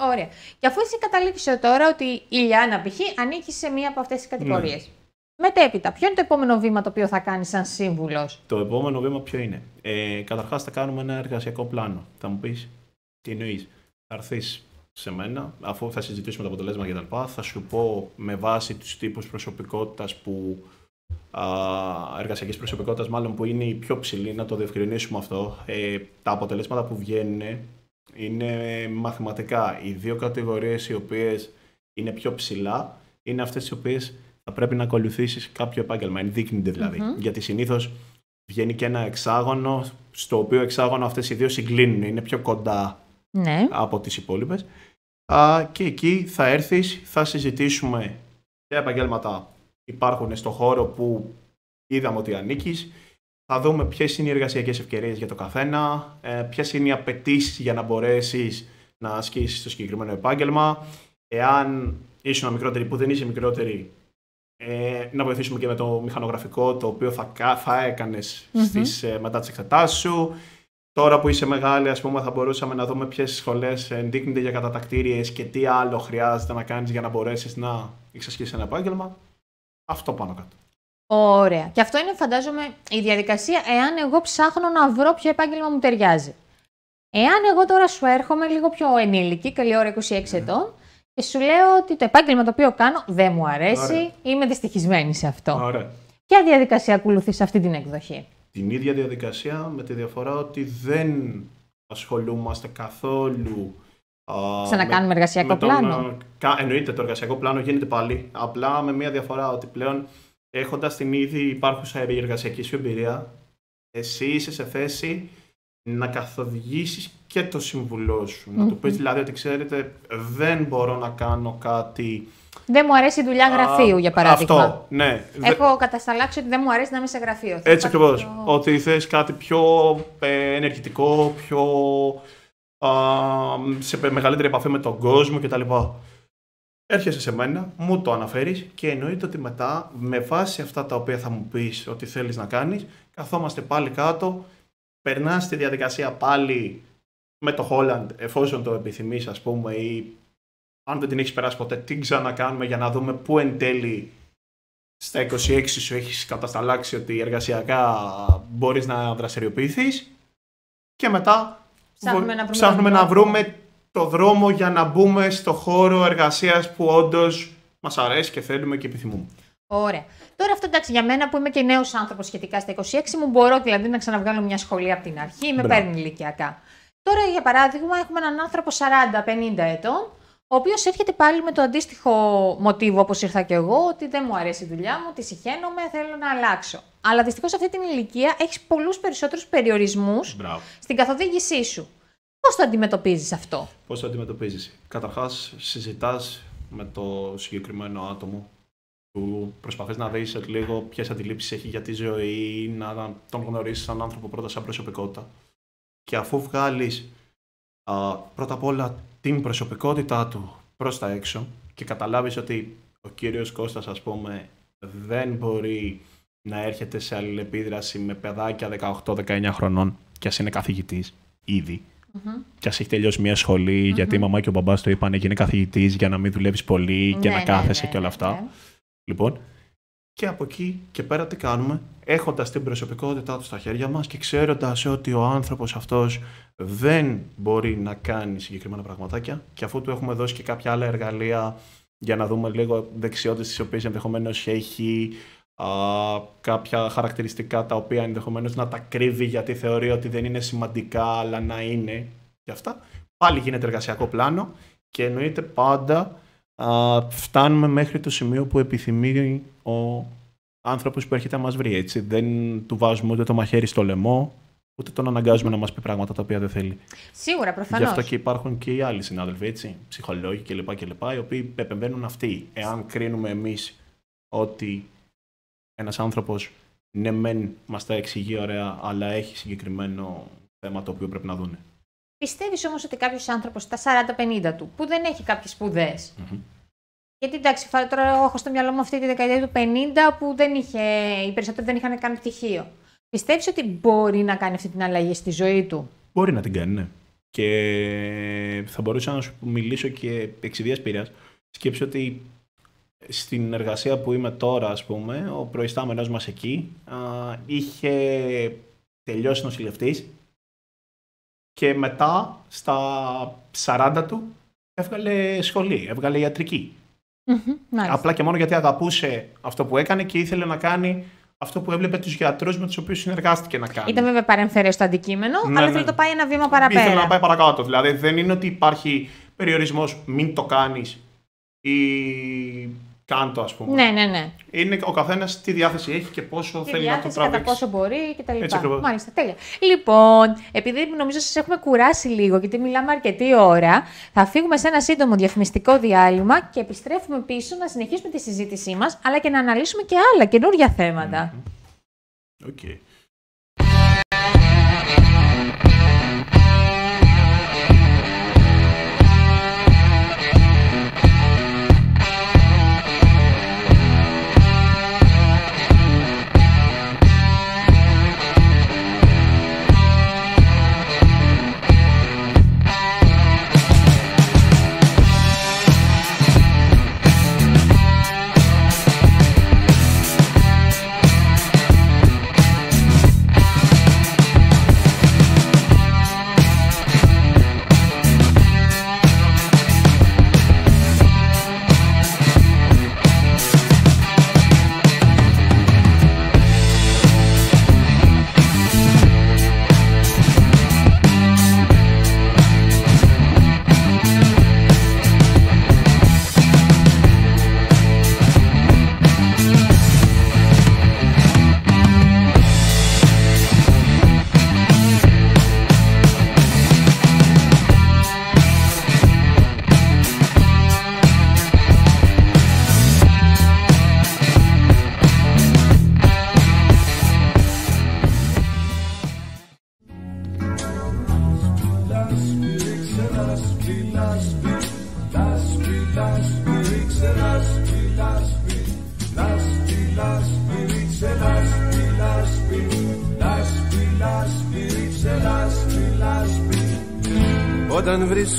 Ωραία. Και αφού εσύ καταλήξε τώρα ότι η Ιλιάνα π.χ. ανήκει σε μία από αυτές τις κατηγορίες. Ναι. Μετέπειτα, ποιο είναι το επόμενο βήμα το οποίο θα κάνεις σαν σύμβουλος; Το επόμενο βήμα ποιο είναι; Ε, Καταρχάς, θα κάνουμε ένα εργασιακό πλάνο. Θα μου πεις τι εννοείς; Θα έρθεις σε μένα, αφού θα συζητήσουμε τα αποτελέσματα κτλ. Θα σου πω με βάση τους τύπους προσωπικότητας που. Εργασιακής προσωπικότητας, μάλλον που είναι η πιο ψηλή, να το διευκρινίσουμε αυτό. Ε, τα αποτελέσματα που βγαίνουν είναι μαθηματικά. Οι δύο κατηγορίες οι οποίες είναι πιο ψηλά είναι αυτές οι οποίες θα πρέπει να ακολουθήσεις κάποιο επάγγελμα. Ενδείκνυνται δηλαδή. Mm-hmm. Γιατί συνήθως βγαίνει και ένα εξάγωνο, στο οποίο εξάγωνο αυτές οι δύο συγκλίνουν, είναι πιο κοντά ναι. από τις υπόλοιπες. Και εκεί θα έρθεις, θα συζητήσουμε ποια επαγγέλματα υπάρχουν στο χώρο που είδαμε ότι ανήκεις. Θα δούμε ποιες είναι οι εργασιακές ευκαιρίες για το καθένα, ε, ποιες είναι οι απαιτήσεις για να μπορέσεις να ασκήσεις το συγκεκριμένο επάγγελμα. Εάν είσαι μικρότερη που δεν είσαι μικρότερη, ε, να βοηθήσουμε και με το μηχανογραφικό το οποίο θα, θα έκανες ε, μετά τις εξετάσεις σου. Τώρα που είσαι μεγάλη, ας πούμε, θα μπορούσαμε να δούμε ποιες σχολές ενδείκνυνται για κατατακτήριες και τι άλλο χρειάζεται να κάνεις για να μπορέσεις να εξασκήσεις ένα επάγγελμα. Αυτό πάνω κάτω. Ωραία. Και αυτό είναι, φαντάζομαι, η διαδικασία εάν εγώ ψάχνω να βρω ποιο επάγγελμα μου ταιριάζει. Εάν εγώ τώρα σου έρχομαι λίγο πιο ενήλικη, καλή ώρα 26 ναι. ετών, και σου λέω ότι το επάγγελμα το οποίο κάνω δεν μου αρέσει, είμαι δυστυχισμένη σε αυτό. Ωραία. Ποια διαδικασία ακολουθεί σε αυτή την εκδοχή. Την ίδια διαδικασία με τη διαφορά ότι δεν ασχολούμαστε καθόλου Σαν να κάνουμε εργασιακό τον, πλάνο. Εννοείται, το εργασιακό πλάνο γίνεται πάλι. Απλά με μία διαφορά ότι πλέον έχοντας την ήδη υπάρχουσα εργασιακή σου εμπειρία, εσύ είσαι σε θέση να καθοδηγήσεις και το συμβουλό σου. Να του πεις δηλαδή ότι ξέρετε δεν μπορώ να κάνω κάτι... Δεν μου αρέσει η δουλειά γραφείου, για παράδειγμα. Αυτό, ναι. Έχω κατασταλάξει ότι δεν μου αρέσει να είμαι σε γραφείο. Έτσι ακριβώς. Ότι θες κάτι πιο ε, ενεργητικό, πιο α, σε μεγαλύτερη επαφή με τον κόσμο κτλ. Έρχεσαι σε μένα, μου το αναφέρεις και εννοείται ότι μετά με βάση αυτά τα οποία θα μου πεις ότι θέλεις να κάνεις, καθόμαστε πάλι κάτω, περνάς τη διαδικασία πάλι με το Holland εφόσον το επιθυμείς ας πούμε ή αν δεν την έχεις περάσει ποτέ τι ξανακάνουμε για να δούμε πού εν τέλει στα 26 σου έχεις κατασταλάξει ότι εργασιακά μπορείς να δραστηριοποιηθείς και μετά Ψάχνουμε να βρούμε, ψάχνουμε να βρούμε το δρόμο για να μπούμε στο χώρο εργασίας που όντως μας αρέσει και θέλουμε και επιθυμούμε. Ωραία. Τώρα αυτό εντάξει, για μένα που είμαι και νέος άνθρωπος σχετικά στα 26 μου, μπορώ δηλαδή να ξαναβγάλω μια σχολή από την αρχή, με Μπράβο. παίρνει ηλικιακά. Τώρα, για παράδειγμα, έχουμε έναν άνθρωπο 40-50 ετών, ο οποίος έρχεται πάλι με το αντίστοιχο μοτίβο όπως ήρθα και εγώ, ότι δεν μου αρέσει η δουλειά μου, τη συχαίνομαι, θέλω να αλλάξω. Αλλά δυστυχώς σε αυτή την ηλικία έχεις πολλούς περισσότερους περιορισμούς Μπράβο. στην καθοδήγησή σου. Πώς το αντιμετωπίζεις αυτό, Πώς το αντιμετωπίζεις; Καταρχάς συζητάς με το συγκεκριμένο άτομο που προσπαθείς να δεις λίγο ποιες αντιλήψεις έχει για τη ζωή, να τον γνωρίσεις σαν άνθρωπο πρώτα σαν προσωπικότητα. Και αφού βγάλεις α, πρώτα απ' όλα την προσωπικότητά του προς τα έξω και καταλάβεις ότι ο κύριος Κώστας ας πούμε δεν μπορεί να έρχεται σε αλληλεπίδραση με παιδάκια 18-19 χρονών και ας είναι καθηγητής ήδη και ας έχει τελειώσει μια σχολη γιατί η μαμά και ο μπαμπάς το είπαν γίνε καθηγητής για να μην δουλεύεις πολύ και Ναι, να ναι, κάθεσαι ναι, και όλα ναι, αυτά. ναι. Λοιπόν, και από εκεί και πέρα τι κάνουμε, έχοντας την προσωπικότητά του στα χέρια μας και ξέροντας ότι ο άνθρωπος αυτός δεν μπορεί να κάνει συγκεκριμένα πραγματάκια και αφού του έχουμε δώσει και κάποια άλλα εργαλεία για να δούμε λίγο δεξιότητες τις οποίες ενδεχομένως έχει, α, κάποια χαρακτηριστικά τα οποία ενδεχομένως να τα κρύβει γιατί θεωρεί ότι δεν είναι σημαντικά αλλά να είναι και αυτά. Πάλι γίνεται εργασιακό πλάνο και εννοείται πάντα α, φτάνουμε μέχρι το σημείο που επιθυμεί ο άνθρωπος που έρχεται να μας βρει. Έτσι. Δεν του βάζουμε ούτε το μαχαίρι στο λαιμό, ούτε τον αναγκάζουμε να μας πει πράγματα τα οποία δεν θέλει. Σίγουρα, Γι' προφανώς. αυτό και υπάρχουν και οι άλλοι συνάδελφοι, έτσι, ψυχολόγοι κλπ. κλπ. οι οποίοι επεμβαίνουν αυτοί. Εάν κρίνουμε εμείς ότι ένας άνθρωπος ναι μεν μας τα εξηγεί ωραία, αλλά έχει συγκεκριμένο θέμα το οποίο πρέπει να δούνε. Πιστεύεις όμως ότι κάποιος άνθρωπος στα 40-50 του, που δεν έχει κάποιες σπουδές, Μμμ. Γιατί εντάξει, φα- τώρα εγώ έχω στο μυαλό μου αυτή τη δεκαετία του 50 που δεν είχε, οι περισσότεροι δεν είχαν κάνει πτυχίο. Πιστεύεις ότι μπορεί να κάνει αυτή την αλλαγή στη ζωή του; Μπορεί να την κάνει, ναι. Και θα μπορούσα να σου μιλήσω και εξ ιδίας πείρας. Σκέψου ότι στην εργασία που είμαι τώρα, ας πούμε, ο προϊστάμενος μας εκεί α, είχε τελειώσει νοσηλευτής και μετά στα 40 του έβγαλε σχολή, έβγαλε ιατρική. Μμμ, Μάλιστα. Απλά και μόνο γιατί αγαπούσε αυτό που έκανε και ήθελε να κάνει αυτό που έβλεπε τους γιατρούς με τους οποίους συνεργάστηκε να κάνει. Ήταν βέβαια παρεμφερές στο αντικείμενο, Ναι, αλλά ναι. θέλει να το πάει ένα βήμα παραπέρα. Ήθελε να πάει παρακάτω. Δηλαδή δεν είναι ότι υπάρχει περιορισμός μην το κάνεις ή κάντο, ας πούμε. Ναι, ναι, ναι. Είναι ο καθένας τι διάθεση έχει και πόσο Τη θέλει να το διάθεση, κατά τραβήξει. πόσο μπορεί κτλ. Έτσι ακριβώς. Μάλιστα, τέλεια. Λοιπόν, επειδή νομίζω σας έχουμε κουράσει λίγο, γιατί μιλάμε αρκετή ώρα, θα φύγουμε σε ένα σύντομο διαφημιστικό διάλειμμα και επιστρέφουμε πίσω να συνεχίσουμε τη συζήτησή μας, αλλά και να αναλύσουμε και άλλα καινούργια θέματα. Οκ.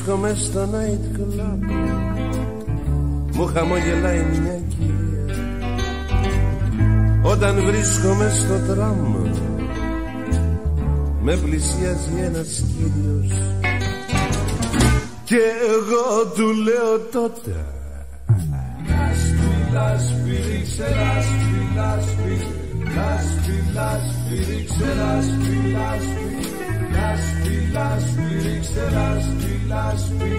Όταν βρίσκομαι στο night club. Μου χαμογελάει μια κυρία Όταν βρίσκομαι στο τραμ Με πλησιάζει ένας κύριος. Και εγώ του λέω τότε. Λάσπη, λάσπη, ρίξε λάσπη, λάσπη. Λάσπη, λάσπη, ρίξε λάσπη, λάσπη Λάσπη, λάσπη, ρίξε λάσπη, λάσπη.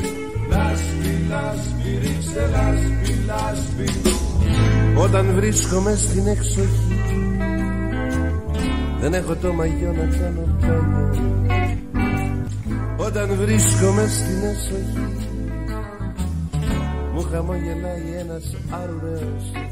Λάσπη, λάσπη, ρίξε λάσπη, λάσπη. Όταν βρίσκομαι στην εξοχή Δεν έχω το μαγιό να κάνω πάνιο Όταν βρίσκομαι στην εσοχή Μου χαμογελάει ένας άρουρος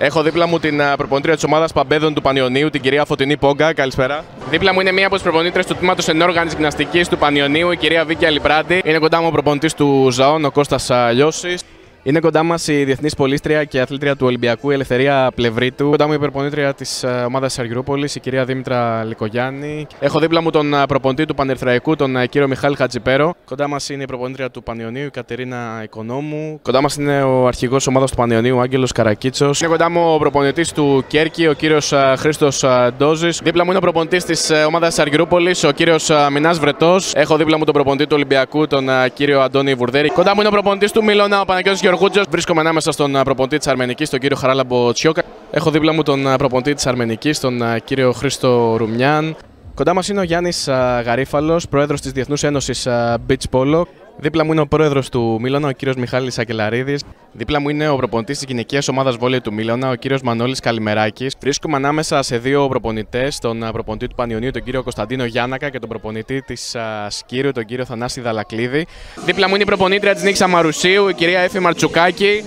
Έχω δίπλα μου την α, προπονήτρια της ομάδας Παμπέδων του Πανιωνίου, την κυρία Φωτεινή Πόγκα. Καλησπέρα. Δίπλα μου είναι μία από τις προπονήτρες του τμήματος ενόργανης γυμναστικής του Πανιωνίου, η κυρία Βίκη Αλιπράτη. Είναι κοντά μου ο προπονητής του ΖΑΟΝ, ο Κώστας Λιώσης. Είναι κοντά μας η διεθνής πολίστρια και αθλήτρια του Ολυμπιακού, η Ελευθερία Πλευρίτου. Κοντά μου η προπονήτρια της ομάδας Αργυρούπολης, η κυρία Δήμητρα Λικογιάννη. Έχω δίπλα μου τον α, προπονητή του Πανερθραϊκού, τον α, κύριο Μιχάλη Χατζιπέρο. Κοντά μας είναι η προπονήτρια του Πανιωνίου, η Κατερίνα Οικονόμου. Κοντά μας είναι ο αρχηγός ομάδας του Πανιωνίου, ο Άγγελος Καρακίτσος. Είναι κοντά μου ο προπονητής του Κέρκη, ο κύριος Χρήστος Ντόζης. Δίπλα μου είναι ο προπονητής της ομάδας Αργυρούπολης, ο κύριος Μινάς Βρετός. Έχω δίπλα μου τον προπονητή του Ολυμπιακού, τον α, κύριο Αντώνη Βουρδέρη. Κοντά μου είναι ο προπονητής του Μιλώνα, ο Παναγιώτης Γεωργούτζο. Βρίσκομαι ανάμεσα στον α, προπονητή της Αρμενικής, τον κύριο Χαράλαμπο Τσιόκα. Έχω δίπλα μου τον α, προπονητή της Αρμενικής, τον α, κύριο Χρήστο Ρουμιάν. Κοντά μας είναι ο Γιάννης Γαρίφαλος, πρόεδρος της Διεθνούς Ένωσης Beach Polo. Δίπλα μου είναι ο πρόεδρος του Μίλωνα, ο κύριος Μιχάλης Ακελαρίδη. Δίπλα μου είναι ο προπονητής της γυναικείας ομάδας βόλεϊ του Μίλωνα, ο κύριος Μανώλης Καλημεράκης. Βρίσκομαι ανάμεσα σε δύο προπονητές, τον α, προπονητή του Πανιωνίου, τον κύριο Κωνσταντίνο Γιάννακα και τον προπονητή της Σκύρου, τον κύριο Θανάση Δαλακλίδη. Δίπλα μου είναι η προπονήτρια της Νίξα Μαρουσίου, η κυρία Εφη Μαρτσουκάκη.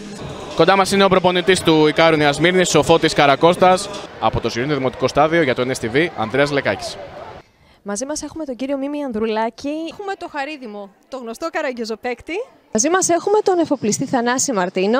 Κοντά μας είναι ο προπονητής του Ικάρου Νέα Μύρνη, ο Φώτης Καρακώστας. Από το Σιρήνιο Δημοτικό Στάδιο για το NSTV, Ανδρέας Λεκάκης. Μαζί μας έχουμε τον κύριο Μίμη Ανδρουλάκη. Έχουμε το χαρίδιμο, το γνωστό καραγκιόζοπαίκτη. Μαζί μας έχουμε τον εφοπλιστή Θανάση Μαρτίνο.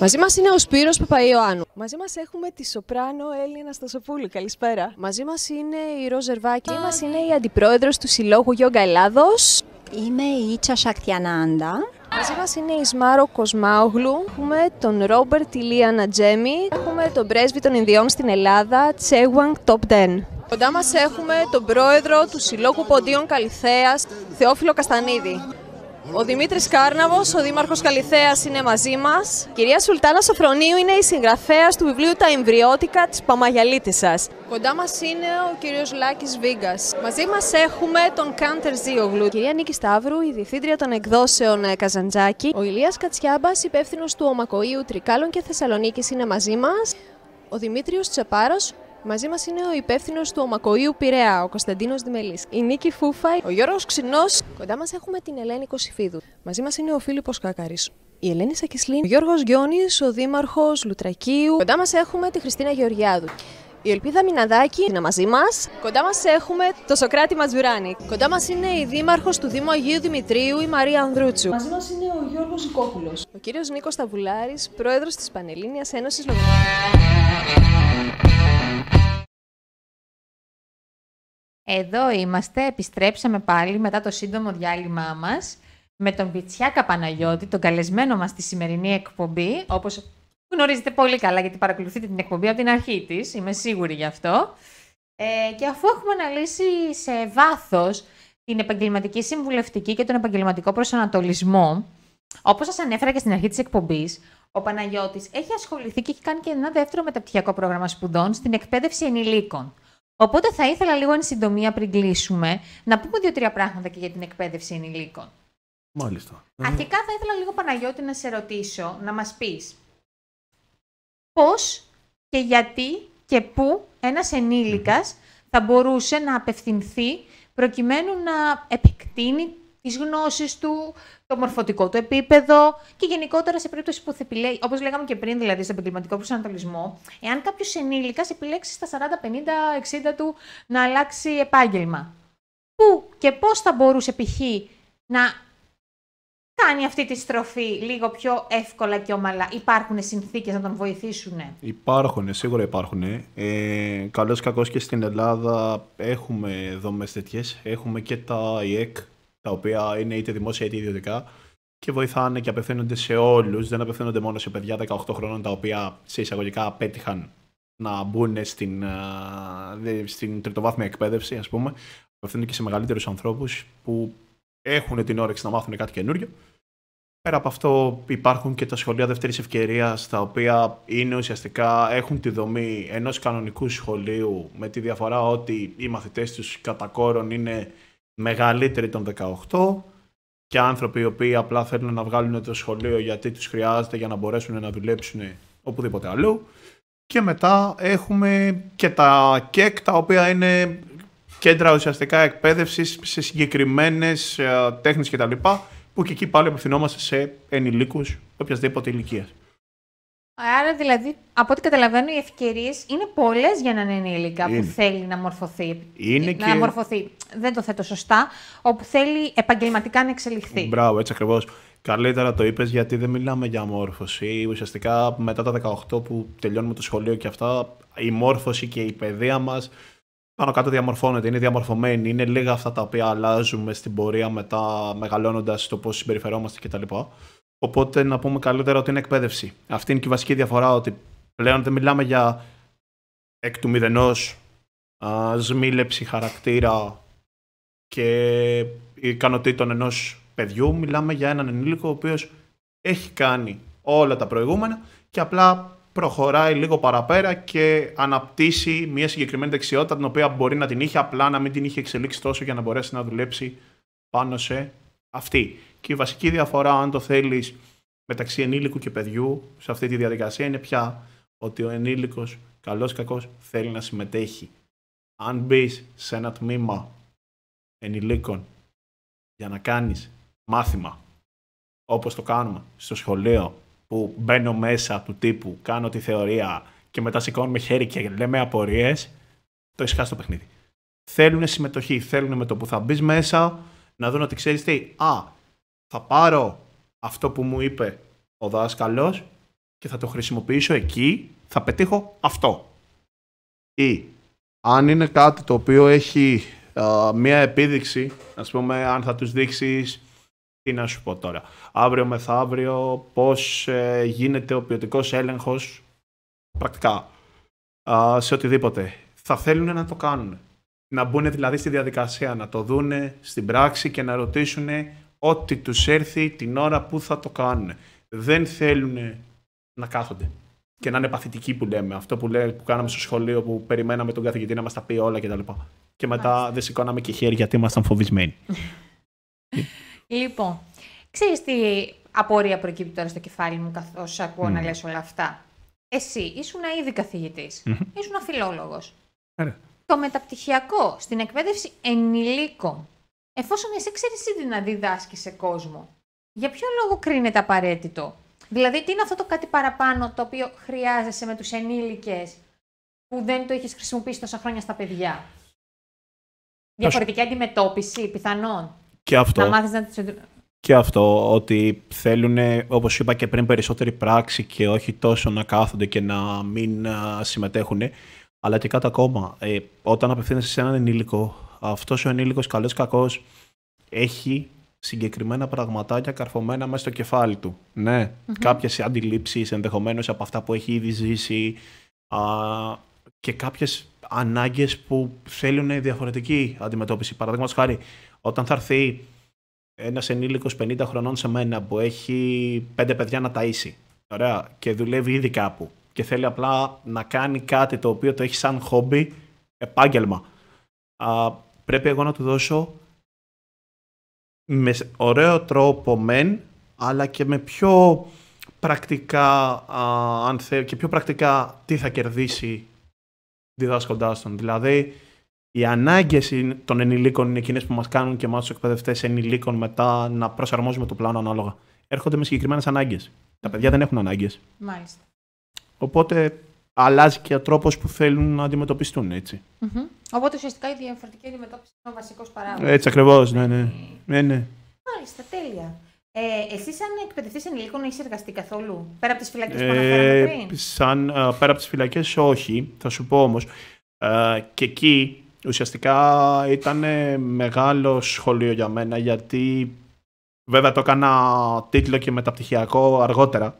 Μαζί μας είναι ο Σπύρος Παπαϊωάννου. Μαζί μας έχουμε τη σοπράνο Έλλη Αναστασοπούλου. Καλησπέρα. Μαζί μας είναι η Ροζ Ζερβάκη. Μαζί μας είναι η αντιπρόεδρος του Συλλόγου Γιόγκα Ελλάδος. Είμαι η Ίτσα Σακτιανάντα. Μαζί μας είναι η Σμάρο Κοσμάογλου. Έχουμε τον Ρόμπερτ Ηλία Νατζέμι. Έχουμε τον πρέσβη των Ινδιών στην Ελλάδα, Τσέγουανγκ Top 10. Κοντά μας έχουμε τον πρόεδρο του Συλλόγου Ποντίων Καλιθέας, Θεόφιλο Καστανίδη. Ο Δημήτρης Κάρναβος, ο Δήμαρχος Καλιθέας είναι μαζί μας. Η κυρία Σουλτάνα Σοφρονίου είναι η συγγραφέας του βιβλίου «Τα εμβριώτικα» της Παμαγιαλίτισσας. Κοντά μας είναι ο κύριος Λάκης Βίγκας. Μαζί μας έχουμε τον Κάντερ Ζίογλου. Η κυρία Νίκη Σταύρου, η διευθύντρια των εκδόσεων ε, Καζαντζάκη. Ο Ηλίας Κατσιάμπας, υπεύθυνος του Ομακοείου Τρικάλων και Θεσσαλονίκης είναι μαζί μας. Ο Δημήτριος Τσεπάρος, Μαζί μας είναι ο υπεύθυνος του Ομακοείου Πειραιά, ο Κωνσταντίνος Δημελής. Η Νίκη Φούφα, ο Γιώργος Ξινός. Κοντά μας έχουμε την Ελένη Κωσυφίδου. Μαζί μας είναι ο Φίλιππος Κάκαρης. Η Ελένη Σακισλή, ο Γιώργος Γιώνη, ο Δήμαρχος Λουτρακίου. Κοντά μας έχουμε τη Χριστίνα Γεωργιάδου. Η Ελπίδα Μιναδάκη είναι μαζί μας. Κοντά μας έχουμε το Σοκράτη Ματζουράνη. Κοντά μας είναι η Δήμαρχος του Δήμου Αγίου Δημητρίου, η Μαρία Ανδρούτσου. Μαζί μας είναι ο Γιώργος Ζικόπουλο. Ο κύριος Νίκος Ταβουλάρη, πρόεδρος της Πανελλήνιας Ένωσης Εδώ είμαστε, επιστρέψαμε πάλι μετά το σύντομο διάλειμμά μας με τον Πιτσιάκα Παναγιώτη, τον καλεσμένο μας στη σημερινή εκπομπή, όπως γνωρίζετε πολύ καλά γιατί παρακολουθείτε την εκπομπή από την αρχή της, είμαι σίγουρη γι' αυτό. Ε, και αφού έχουμε αναλύσει σε βάθος την επαγγελματική συμβουλευτική και τον επαγγελματικό προσανατολισμό, όπως σας ανέφερα και στην αρχή της εκπομπής, ο Παναγιώτης έχει ασχοληθεί και έχει κάνει και ένα δεύτερο μεταπτυχιακό πρόγραμμα σπουδών στην εκπαίδευση ενηλίκων. Οπότε θα ήθελα λίγο εν συντομία πριν κλείσουμε να πούμε δύο-τρία πράγματα και για την εκπαίδευση ενηλίκων. Μάλιστα. Αρχικά θα ήθελα λίγο Παναγιώτη να σε ρωτήσω, να μας πεις πώς και γιατί και πού ένας ενήλικας θα μπορούσε να απευθυνθεί προκειμένου να επεκτείνει τις γνώσεις του, το μορφωτικό του επίπεδο και γενικότερα σε περίπτωση που θα επιλέγει, όπως λέγαμε και πριν δηλαδή στο επαγγελματικό προσανατολισμό, εάν κάποιος ενήλικας επιλέξει στα 40, 50, 60 του να αλλάξει επάγγελμα. πού και πώς θα μπορούσε π.χ. να κάνει αυτή τη στροφή λίγο πιο εύκολα και ομαλά; Υπάρχουν συνθήκες να τον βοηθήσουν. Υπάρχουν, σίγουρα υπάρχουν. Ε, Καλώς ή κακό και στην Ελλάδα έχουμε δομές τέτοιες. Έχουμε και τα ΙΕΚ, τα οποία είναι είτε δημόσια είτε ιδιωτικά και βοηθάνε και απευθύνονται σε όλους. Δεν απευθύνονται μόνο σε παιδιά 18 χρόνων τα οποία σε εισαγωγικά πέτυχαν να μπουν στην, α, δε- στην τριτοβάθμια εκπαίδευση, ας πούμε. Απευθύνονται και σε μεγαλύτερους ανθρώπους που έχουν την όρεξη να μάθουν κάτι καινούριο. Πέρα από αυτό υπάρχουν και τα σχολεία δεύτερης ευκαιρίας, τα οποία είναι ουσιαστικά, έχουν τη δομή ενός κανονικού σχολείου, με τη διαφορά ότι οι μαθητές τους κατά κόρον είναι μεγαλύτεροι των 18 και άνθρωποι οι οποίοι απλά θέλουν να βγάλουν το σχολείο γιατί τους χρειάζεται για να μπορέσουν να δουλέψουν οπουδήποτε αλλού. Και μετά έχουμε και τα ΚΕΚ, τα οποία είναι κέντρα ουσιαστικά εκπαίδευσης σε συγκεκριμένες ε, τέχνες κτλ. Που και εκεί πάλι απευθυνόμαστε σε ενηλίκους οποιασδήποτε ηλικίας. Άρα δηλαδή, από ό,τι καταλαβαίνω, οι ευκαιρίες είναι πολλές για έναν ενήλικα Είναι. που θέλει να μορφωθεί. Είναι να και- μορφωθεί. Δεν το θέτω σωστά. Όπου θέλει επαγγελματικά να εξελιχθεί. Μπράβο, έτσι ακριβώς. Καλύτερα το είπες γιατί δεν μιλάμε για μόρφωση. Ουσιαστικά μετά τα 18 που τελειώνουμε το σχολείο και αυτά, η μόρφωση και η παιδεία μας πάνω κάτω διαμορφώνεται, είναι διαμορφωμένη. Είναι λίγα αυτά τα οποία αλλάζουμε στην πορεία μετά μεγαλώνοντας το πώς συμπεριφερόμαστε κτλ. Οπότε να πούμε καλύτερα ότι είναι εκπαίδευση. Αυτή είναι και η βασική διαφορά ότι πλέον δεν μιλάμε για εκ του μηδενός σμήλεψη χαρακτήρα και ικανοτήτων ενός παιδιού. Μιλάμε για έναν ενήλικο ο οποίος έχει κάνει όλα τα προηγούμενα και απλά προχωράει λίγο παραπέρα και αναπτύσσει μια συγκεκριμένη δεξιότητα την οποία μπορεί να την είχε απλά να μην την είχε εξελίξει τόσο για να μπορέσει να δουλέψει πάνω σε αυτή. Και η βασική διαφορά, αν το θέλεις, μεταξύ ενήλικου και παιδιού σε αυτή τη διαδικασία είναι πια ότι ο ενήλικος, καλός ή κακός, θέλει να συμμετέχει. Αν μπεις σε ένα τμήμα ενηλίκων για να κάνεις μάθημα όπως το κάνουμε στο σχολείο που μπαίνω μέσα του τύπου, κάνω τη θεωρία και μετά σηκώνουμε χέρι και λέμε απορίες, το έχεις χάσει το παιχνίδι. Θέλουν συμμετοχή, θέλουν με το που θα μπεις μέσα να δουν ότι ξέρεις τι, α, θα πάρω αυτό που μου είπε ο δάσκαλος και θα το χρησιμοποιήσω εκεί, θα πετύχω αυτό. Ή αν είναι κάτι το οποίο έχει α, μία επίδειξη, ας πούμε, αν θα τους δείξεις, τι να σου πω τώρα, αύριο μεθαύριο, πώς ε, γίνεται ο ποιοτικός έλεγχος πρακτικά α, σε οτιδήποτε. Θα θέλουν να το κάνουν. Να μπουν δηλαδή στη διαδικασία, να το δούνε στην πράξη και να ρωτήσουν ό,τι τους έρθει την ώρα που θα το κάνουν. Δεν θέλουν να κάθονται και να είναι παθητικοί που λέμε. Αυτό που, λέει, που κάναμε στο σχολείο που περιμέναμε τον καθηγητή να μας τα πει όλα κτλ. Και, και μετά δεν σηκώναμε και χέρι γιατί ήμασταν φοβισμένοι. [LAUGHS] Λοιπόν, ξέρεις τι απορία προκύπτει τώρα στο κεφάλι μου καθώς ακούω να λες όλα αυτά; Εσύ ήσουν ήδη καθηγητής, ήσουν φιλόλογος. Ωραία. Το μεταπτυχιακό στην εκπαίδευση ενηλίκων, εφόσον εσύ ξέρεις ήδη να διδάσκεις σε κόσμο, για ποιο λόγο κρίνεται απαραίτητο; Δηλαδή, τι είναι αυτό το κάτι παραπάνω το οποίο χρειάζεσαι με τους ενήλικες που δεν το είχες χρησιμοποιήσει τόσα χρόνια στα παιδιά; Διαφορετική αντιμετώπιση, πιθανόν. Και αυτό. Να μάθεις να τις Και αυτό ότι θέλουν, όπως είπα και πριν, περισσότερη πράξη και όχι τόσο να κάθονται και να μην α, συμμετέχουν. Αλλά και κάτι ακόμα. Ε, όταν απευθύνεσαι σε έναν ενήλικο, αυτός ο ενήλικος, καλός ή κακός, έχει συγκεκριμένα πραγματάκια καρφωμένα μέσα στο κεφάλι του. Ναι, κάποιες αντιλήψεις ενδεχομένως από αυτά που έχει ήδη ζήσει α, και κάποιες ανάγκες που θέλουν διαφορετική αντιμετώπιση. Παραδείγματος χάρη, όταν θα έρθει ένας ενήλικος 50 χρονών σε μένα που έχει πέντε παιδιά να ταΐσει ωραία, και δουλεύει ήδη κάπου και θέλει απλά να κάνει κάτι το οποίο το έχει σαν χόμπι, επάγγελμα. Α, πρέπει εγώ να του δώσω με σ- ωραίο τρόπο μεν, αλλά και με πιο πρακτικά, α, αν θε, και πιο πρακτικά τι θα κερδίσει διδάσκοντάς τον. Δηλαδή, οι ανάγκες των ενηλίκων είναι εκείνες που μας κάνουν και εμάς τους εκπαιδευτές ενηλίκων μετά να προσαρμόζουμε το πλάνο ανάλογα. Έρχονται με συγκεκριμένες ανάγκες. Τα παιδιά δεν έχουν ανάγκες. Μάλιστα. Οπότε αλλάζει και ο τρόπος που θέλουν να αντιμετωπιστούν, έτσι. Μμμ. Οπότε ουσιαστικά η διαφορετική αντιμετώπιση είναι ο βασικός παράγοντας. Έτσι ακριβώς, ναι, ναι. ναι, ναι. Μάλιστα, τέλεια. Ε, εσύ, σαν εκπαιδευτή ενηλίκων, έχεις εργαστεί καθόλου πέρα από τις φυλακές που αναφέραμε Ε, πριν; σαν, ε, πέρα από τις φυλακές όχι, θα σου πω όμως. Ε, και εκεί ουσιαστικά ήταν μεγάλο σχολείο για μένα γιατί βέβαια το έκανα τίτλο και μεταπτυχιακό αργότερα.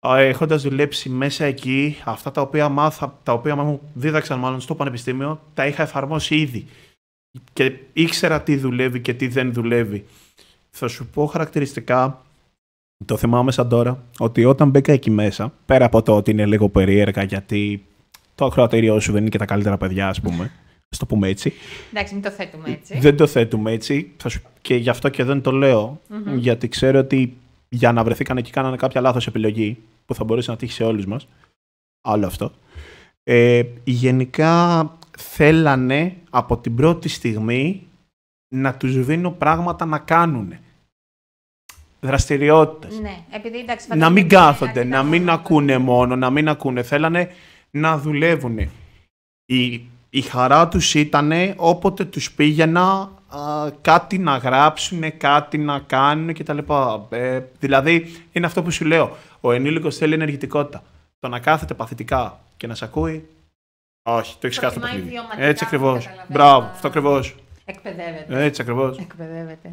Έχοντας δουλέψει μέσα εκεί, αυτά τα οποία μάθα, τα οποία μου δίδαξαν μάλλον στο πανεπιστήμιο, τα είχα εφαρμόσει ήδη. Και ήξερα τι δουλεύει και τι δεν δουλεύει. Θα σου πω χαρακτηριστικά το θυμάμαι σαν τώρα ότι όταν μπήκα εκεί μέσα, πέρα από το ότι είναι λίγο περίεργα γιατί το ακροατήριό σου δεν είναι και τα καλύτερα παιδιά, ας πούμε. Α το πούμε έτσι. Εντάξει, μην το θέτουμε έτσι. Δεν το θέτουμε έτσι. Θα σου... Και γι' αυτό και δεν το λέω. Μμμ. Γιατί ξέρω ότι για να βρεθήκαν εκεί κάνανε κάποια λάθος επιλογή που θα μπορούσε να τύχει σε όλους μας. Άλλο αυτό. Ε, γενικά θέλανε από την πρώτη στιγμή να τους δίνω πράγματα να κάνουν. Δραστηριότητες Ναι, επειδή εντάξει. να φαντάζομαι μην ότι είναι κάθονται, αρκετά να μην μόνο. ακούνε μόνο, να μην ακούνε. Θέλανε να δουλεύουν. Η, η χαρά τους ήταν όποτε τους πήγαινα α, κάτι να γράψουν, κάτι να κάνουν κτλ. Ε, δηλαδή, είναι αυτό που σου λέω. Ο ενήλικος θέλει ενεργητικότητα. Το να κάθεται παθητικά και να σε ακούει, όχι, το έχεις κάθε Προτιμάει παιχνίδι. βιωματικά, Έτσι ακριβώς. καταλαβαίνω. Μπράβο, αυτό ακριβώς. Εκπαιδεύεται. Έτσι ακριβώς. Εκπαιδεύεται.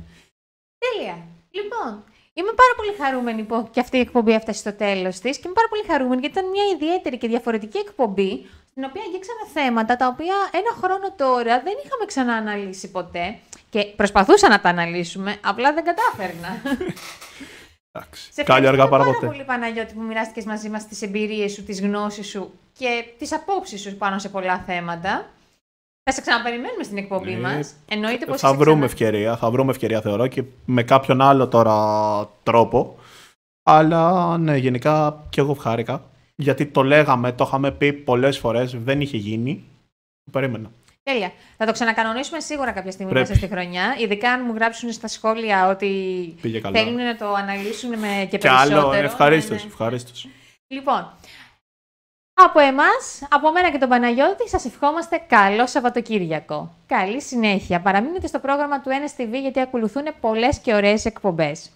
Τέλεια. Λοιπόν, είμαι πάρα πολύ χαρούμενη που και αυτή η εκπομπή έφτασε στο τέλος της και είμαι πάρα πολύ χαρούμενη γιατί ήταν μια ιδιαίτερη και διαφορετική εκπομπή στην οποία αγγίξαμε θέματα τα οποία ένα χρόνο τώρα δεν είχαμε ξανά αναλύσει ποτέ και προσπαθούσα να τα αναλύσουμε, απλά δεν κατάφερνα. Εντάξει. Σε Κάλλιο αργά ευχαριστώ παρά πάρα ποτέ. πολύ, Παναγιώτη, που μοιράστηκες μαζί μας τις εμπειρίες σου, τις γνώσεις σου και τις απόψεις σου πάνω σε πολλά θέματα. Θα σε ξαναπεριμένουμε στην εκπομπή Ε, μας. Εννοείται πως. θα βρούμε ευκαιρία, θα βρούμε ευκαιρία θεωρώ και με κάποιον άλλο τώρα τρόπο. Αλλά ναι, γενικά και εγώ χάρηκα. Γιατί το λέγαμε, το είχαμε πει πολλές φορές, δεν είχε γίνει. Το περίμενα. Τέλεια. Θα το ξανακανονίσουμε σίγουρα κάποια στιγμή Πρέπει. μέσα στη χρονιά. Ειδικά αν μου γράψουν στα σχόλια ότι Πήγε καλά. θέλουν να το αναλύσουν με και, Και περισσότερο. άλλο, ευχαρίστως, Ναι, ναι. ευχαρίστως. Λοιπόν, από εμάς, από μένα και τον Παναγιώτη, σας ευχόμαστε καλό Σαββατοκύριακο. Καλή συνέχεια. Παραμείνετε στο πρόγραμμα του NSTV γιατί ακολουθούν πολλές και ωραίες εκπομπές.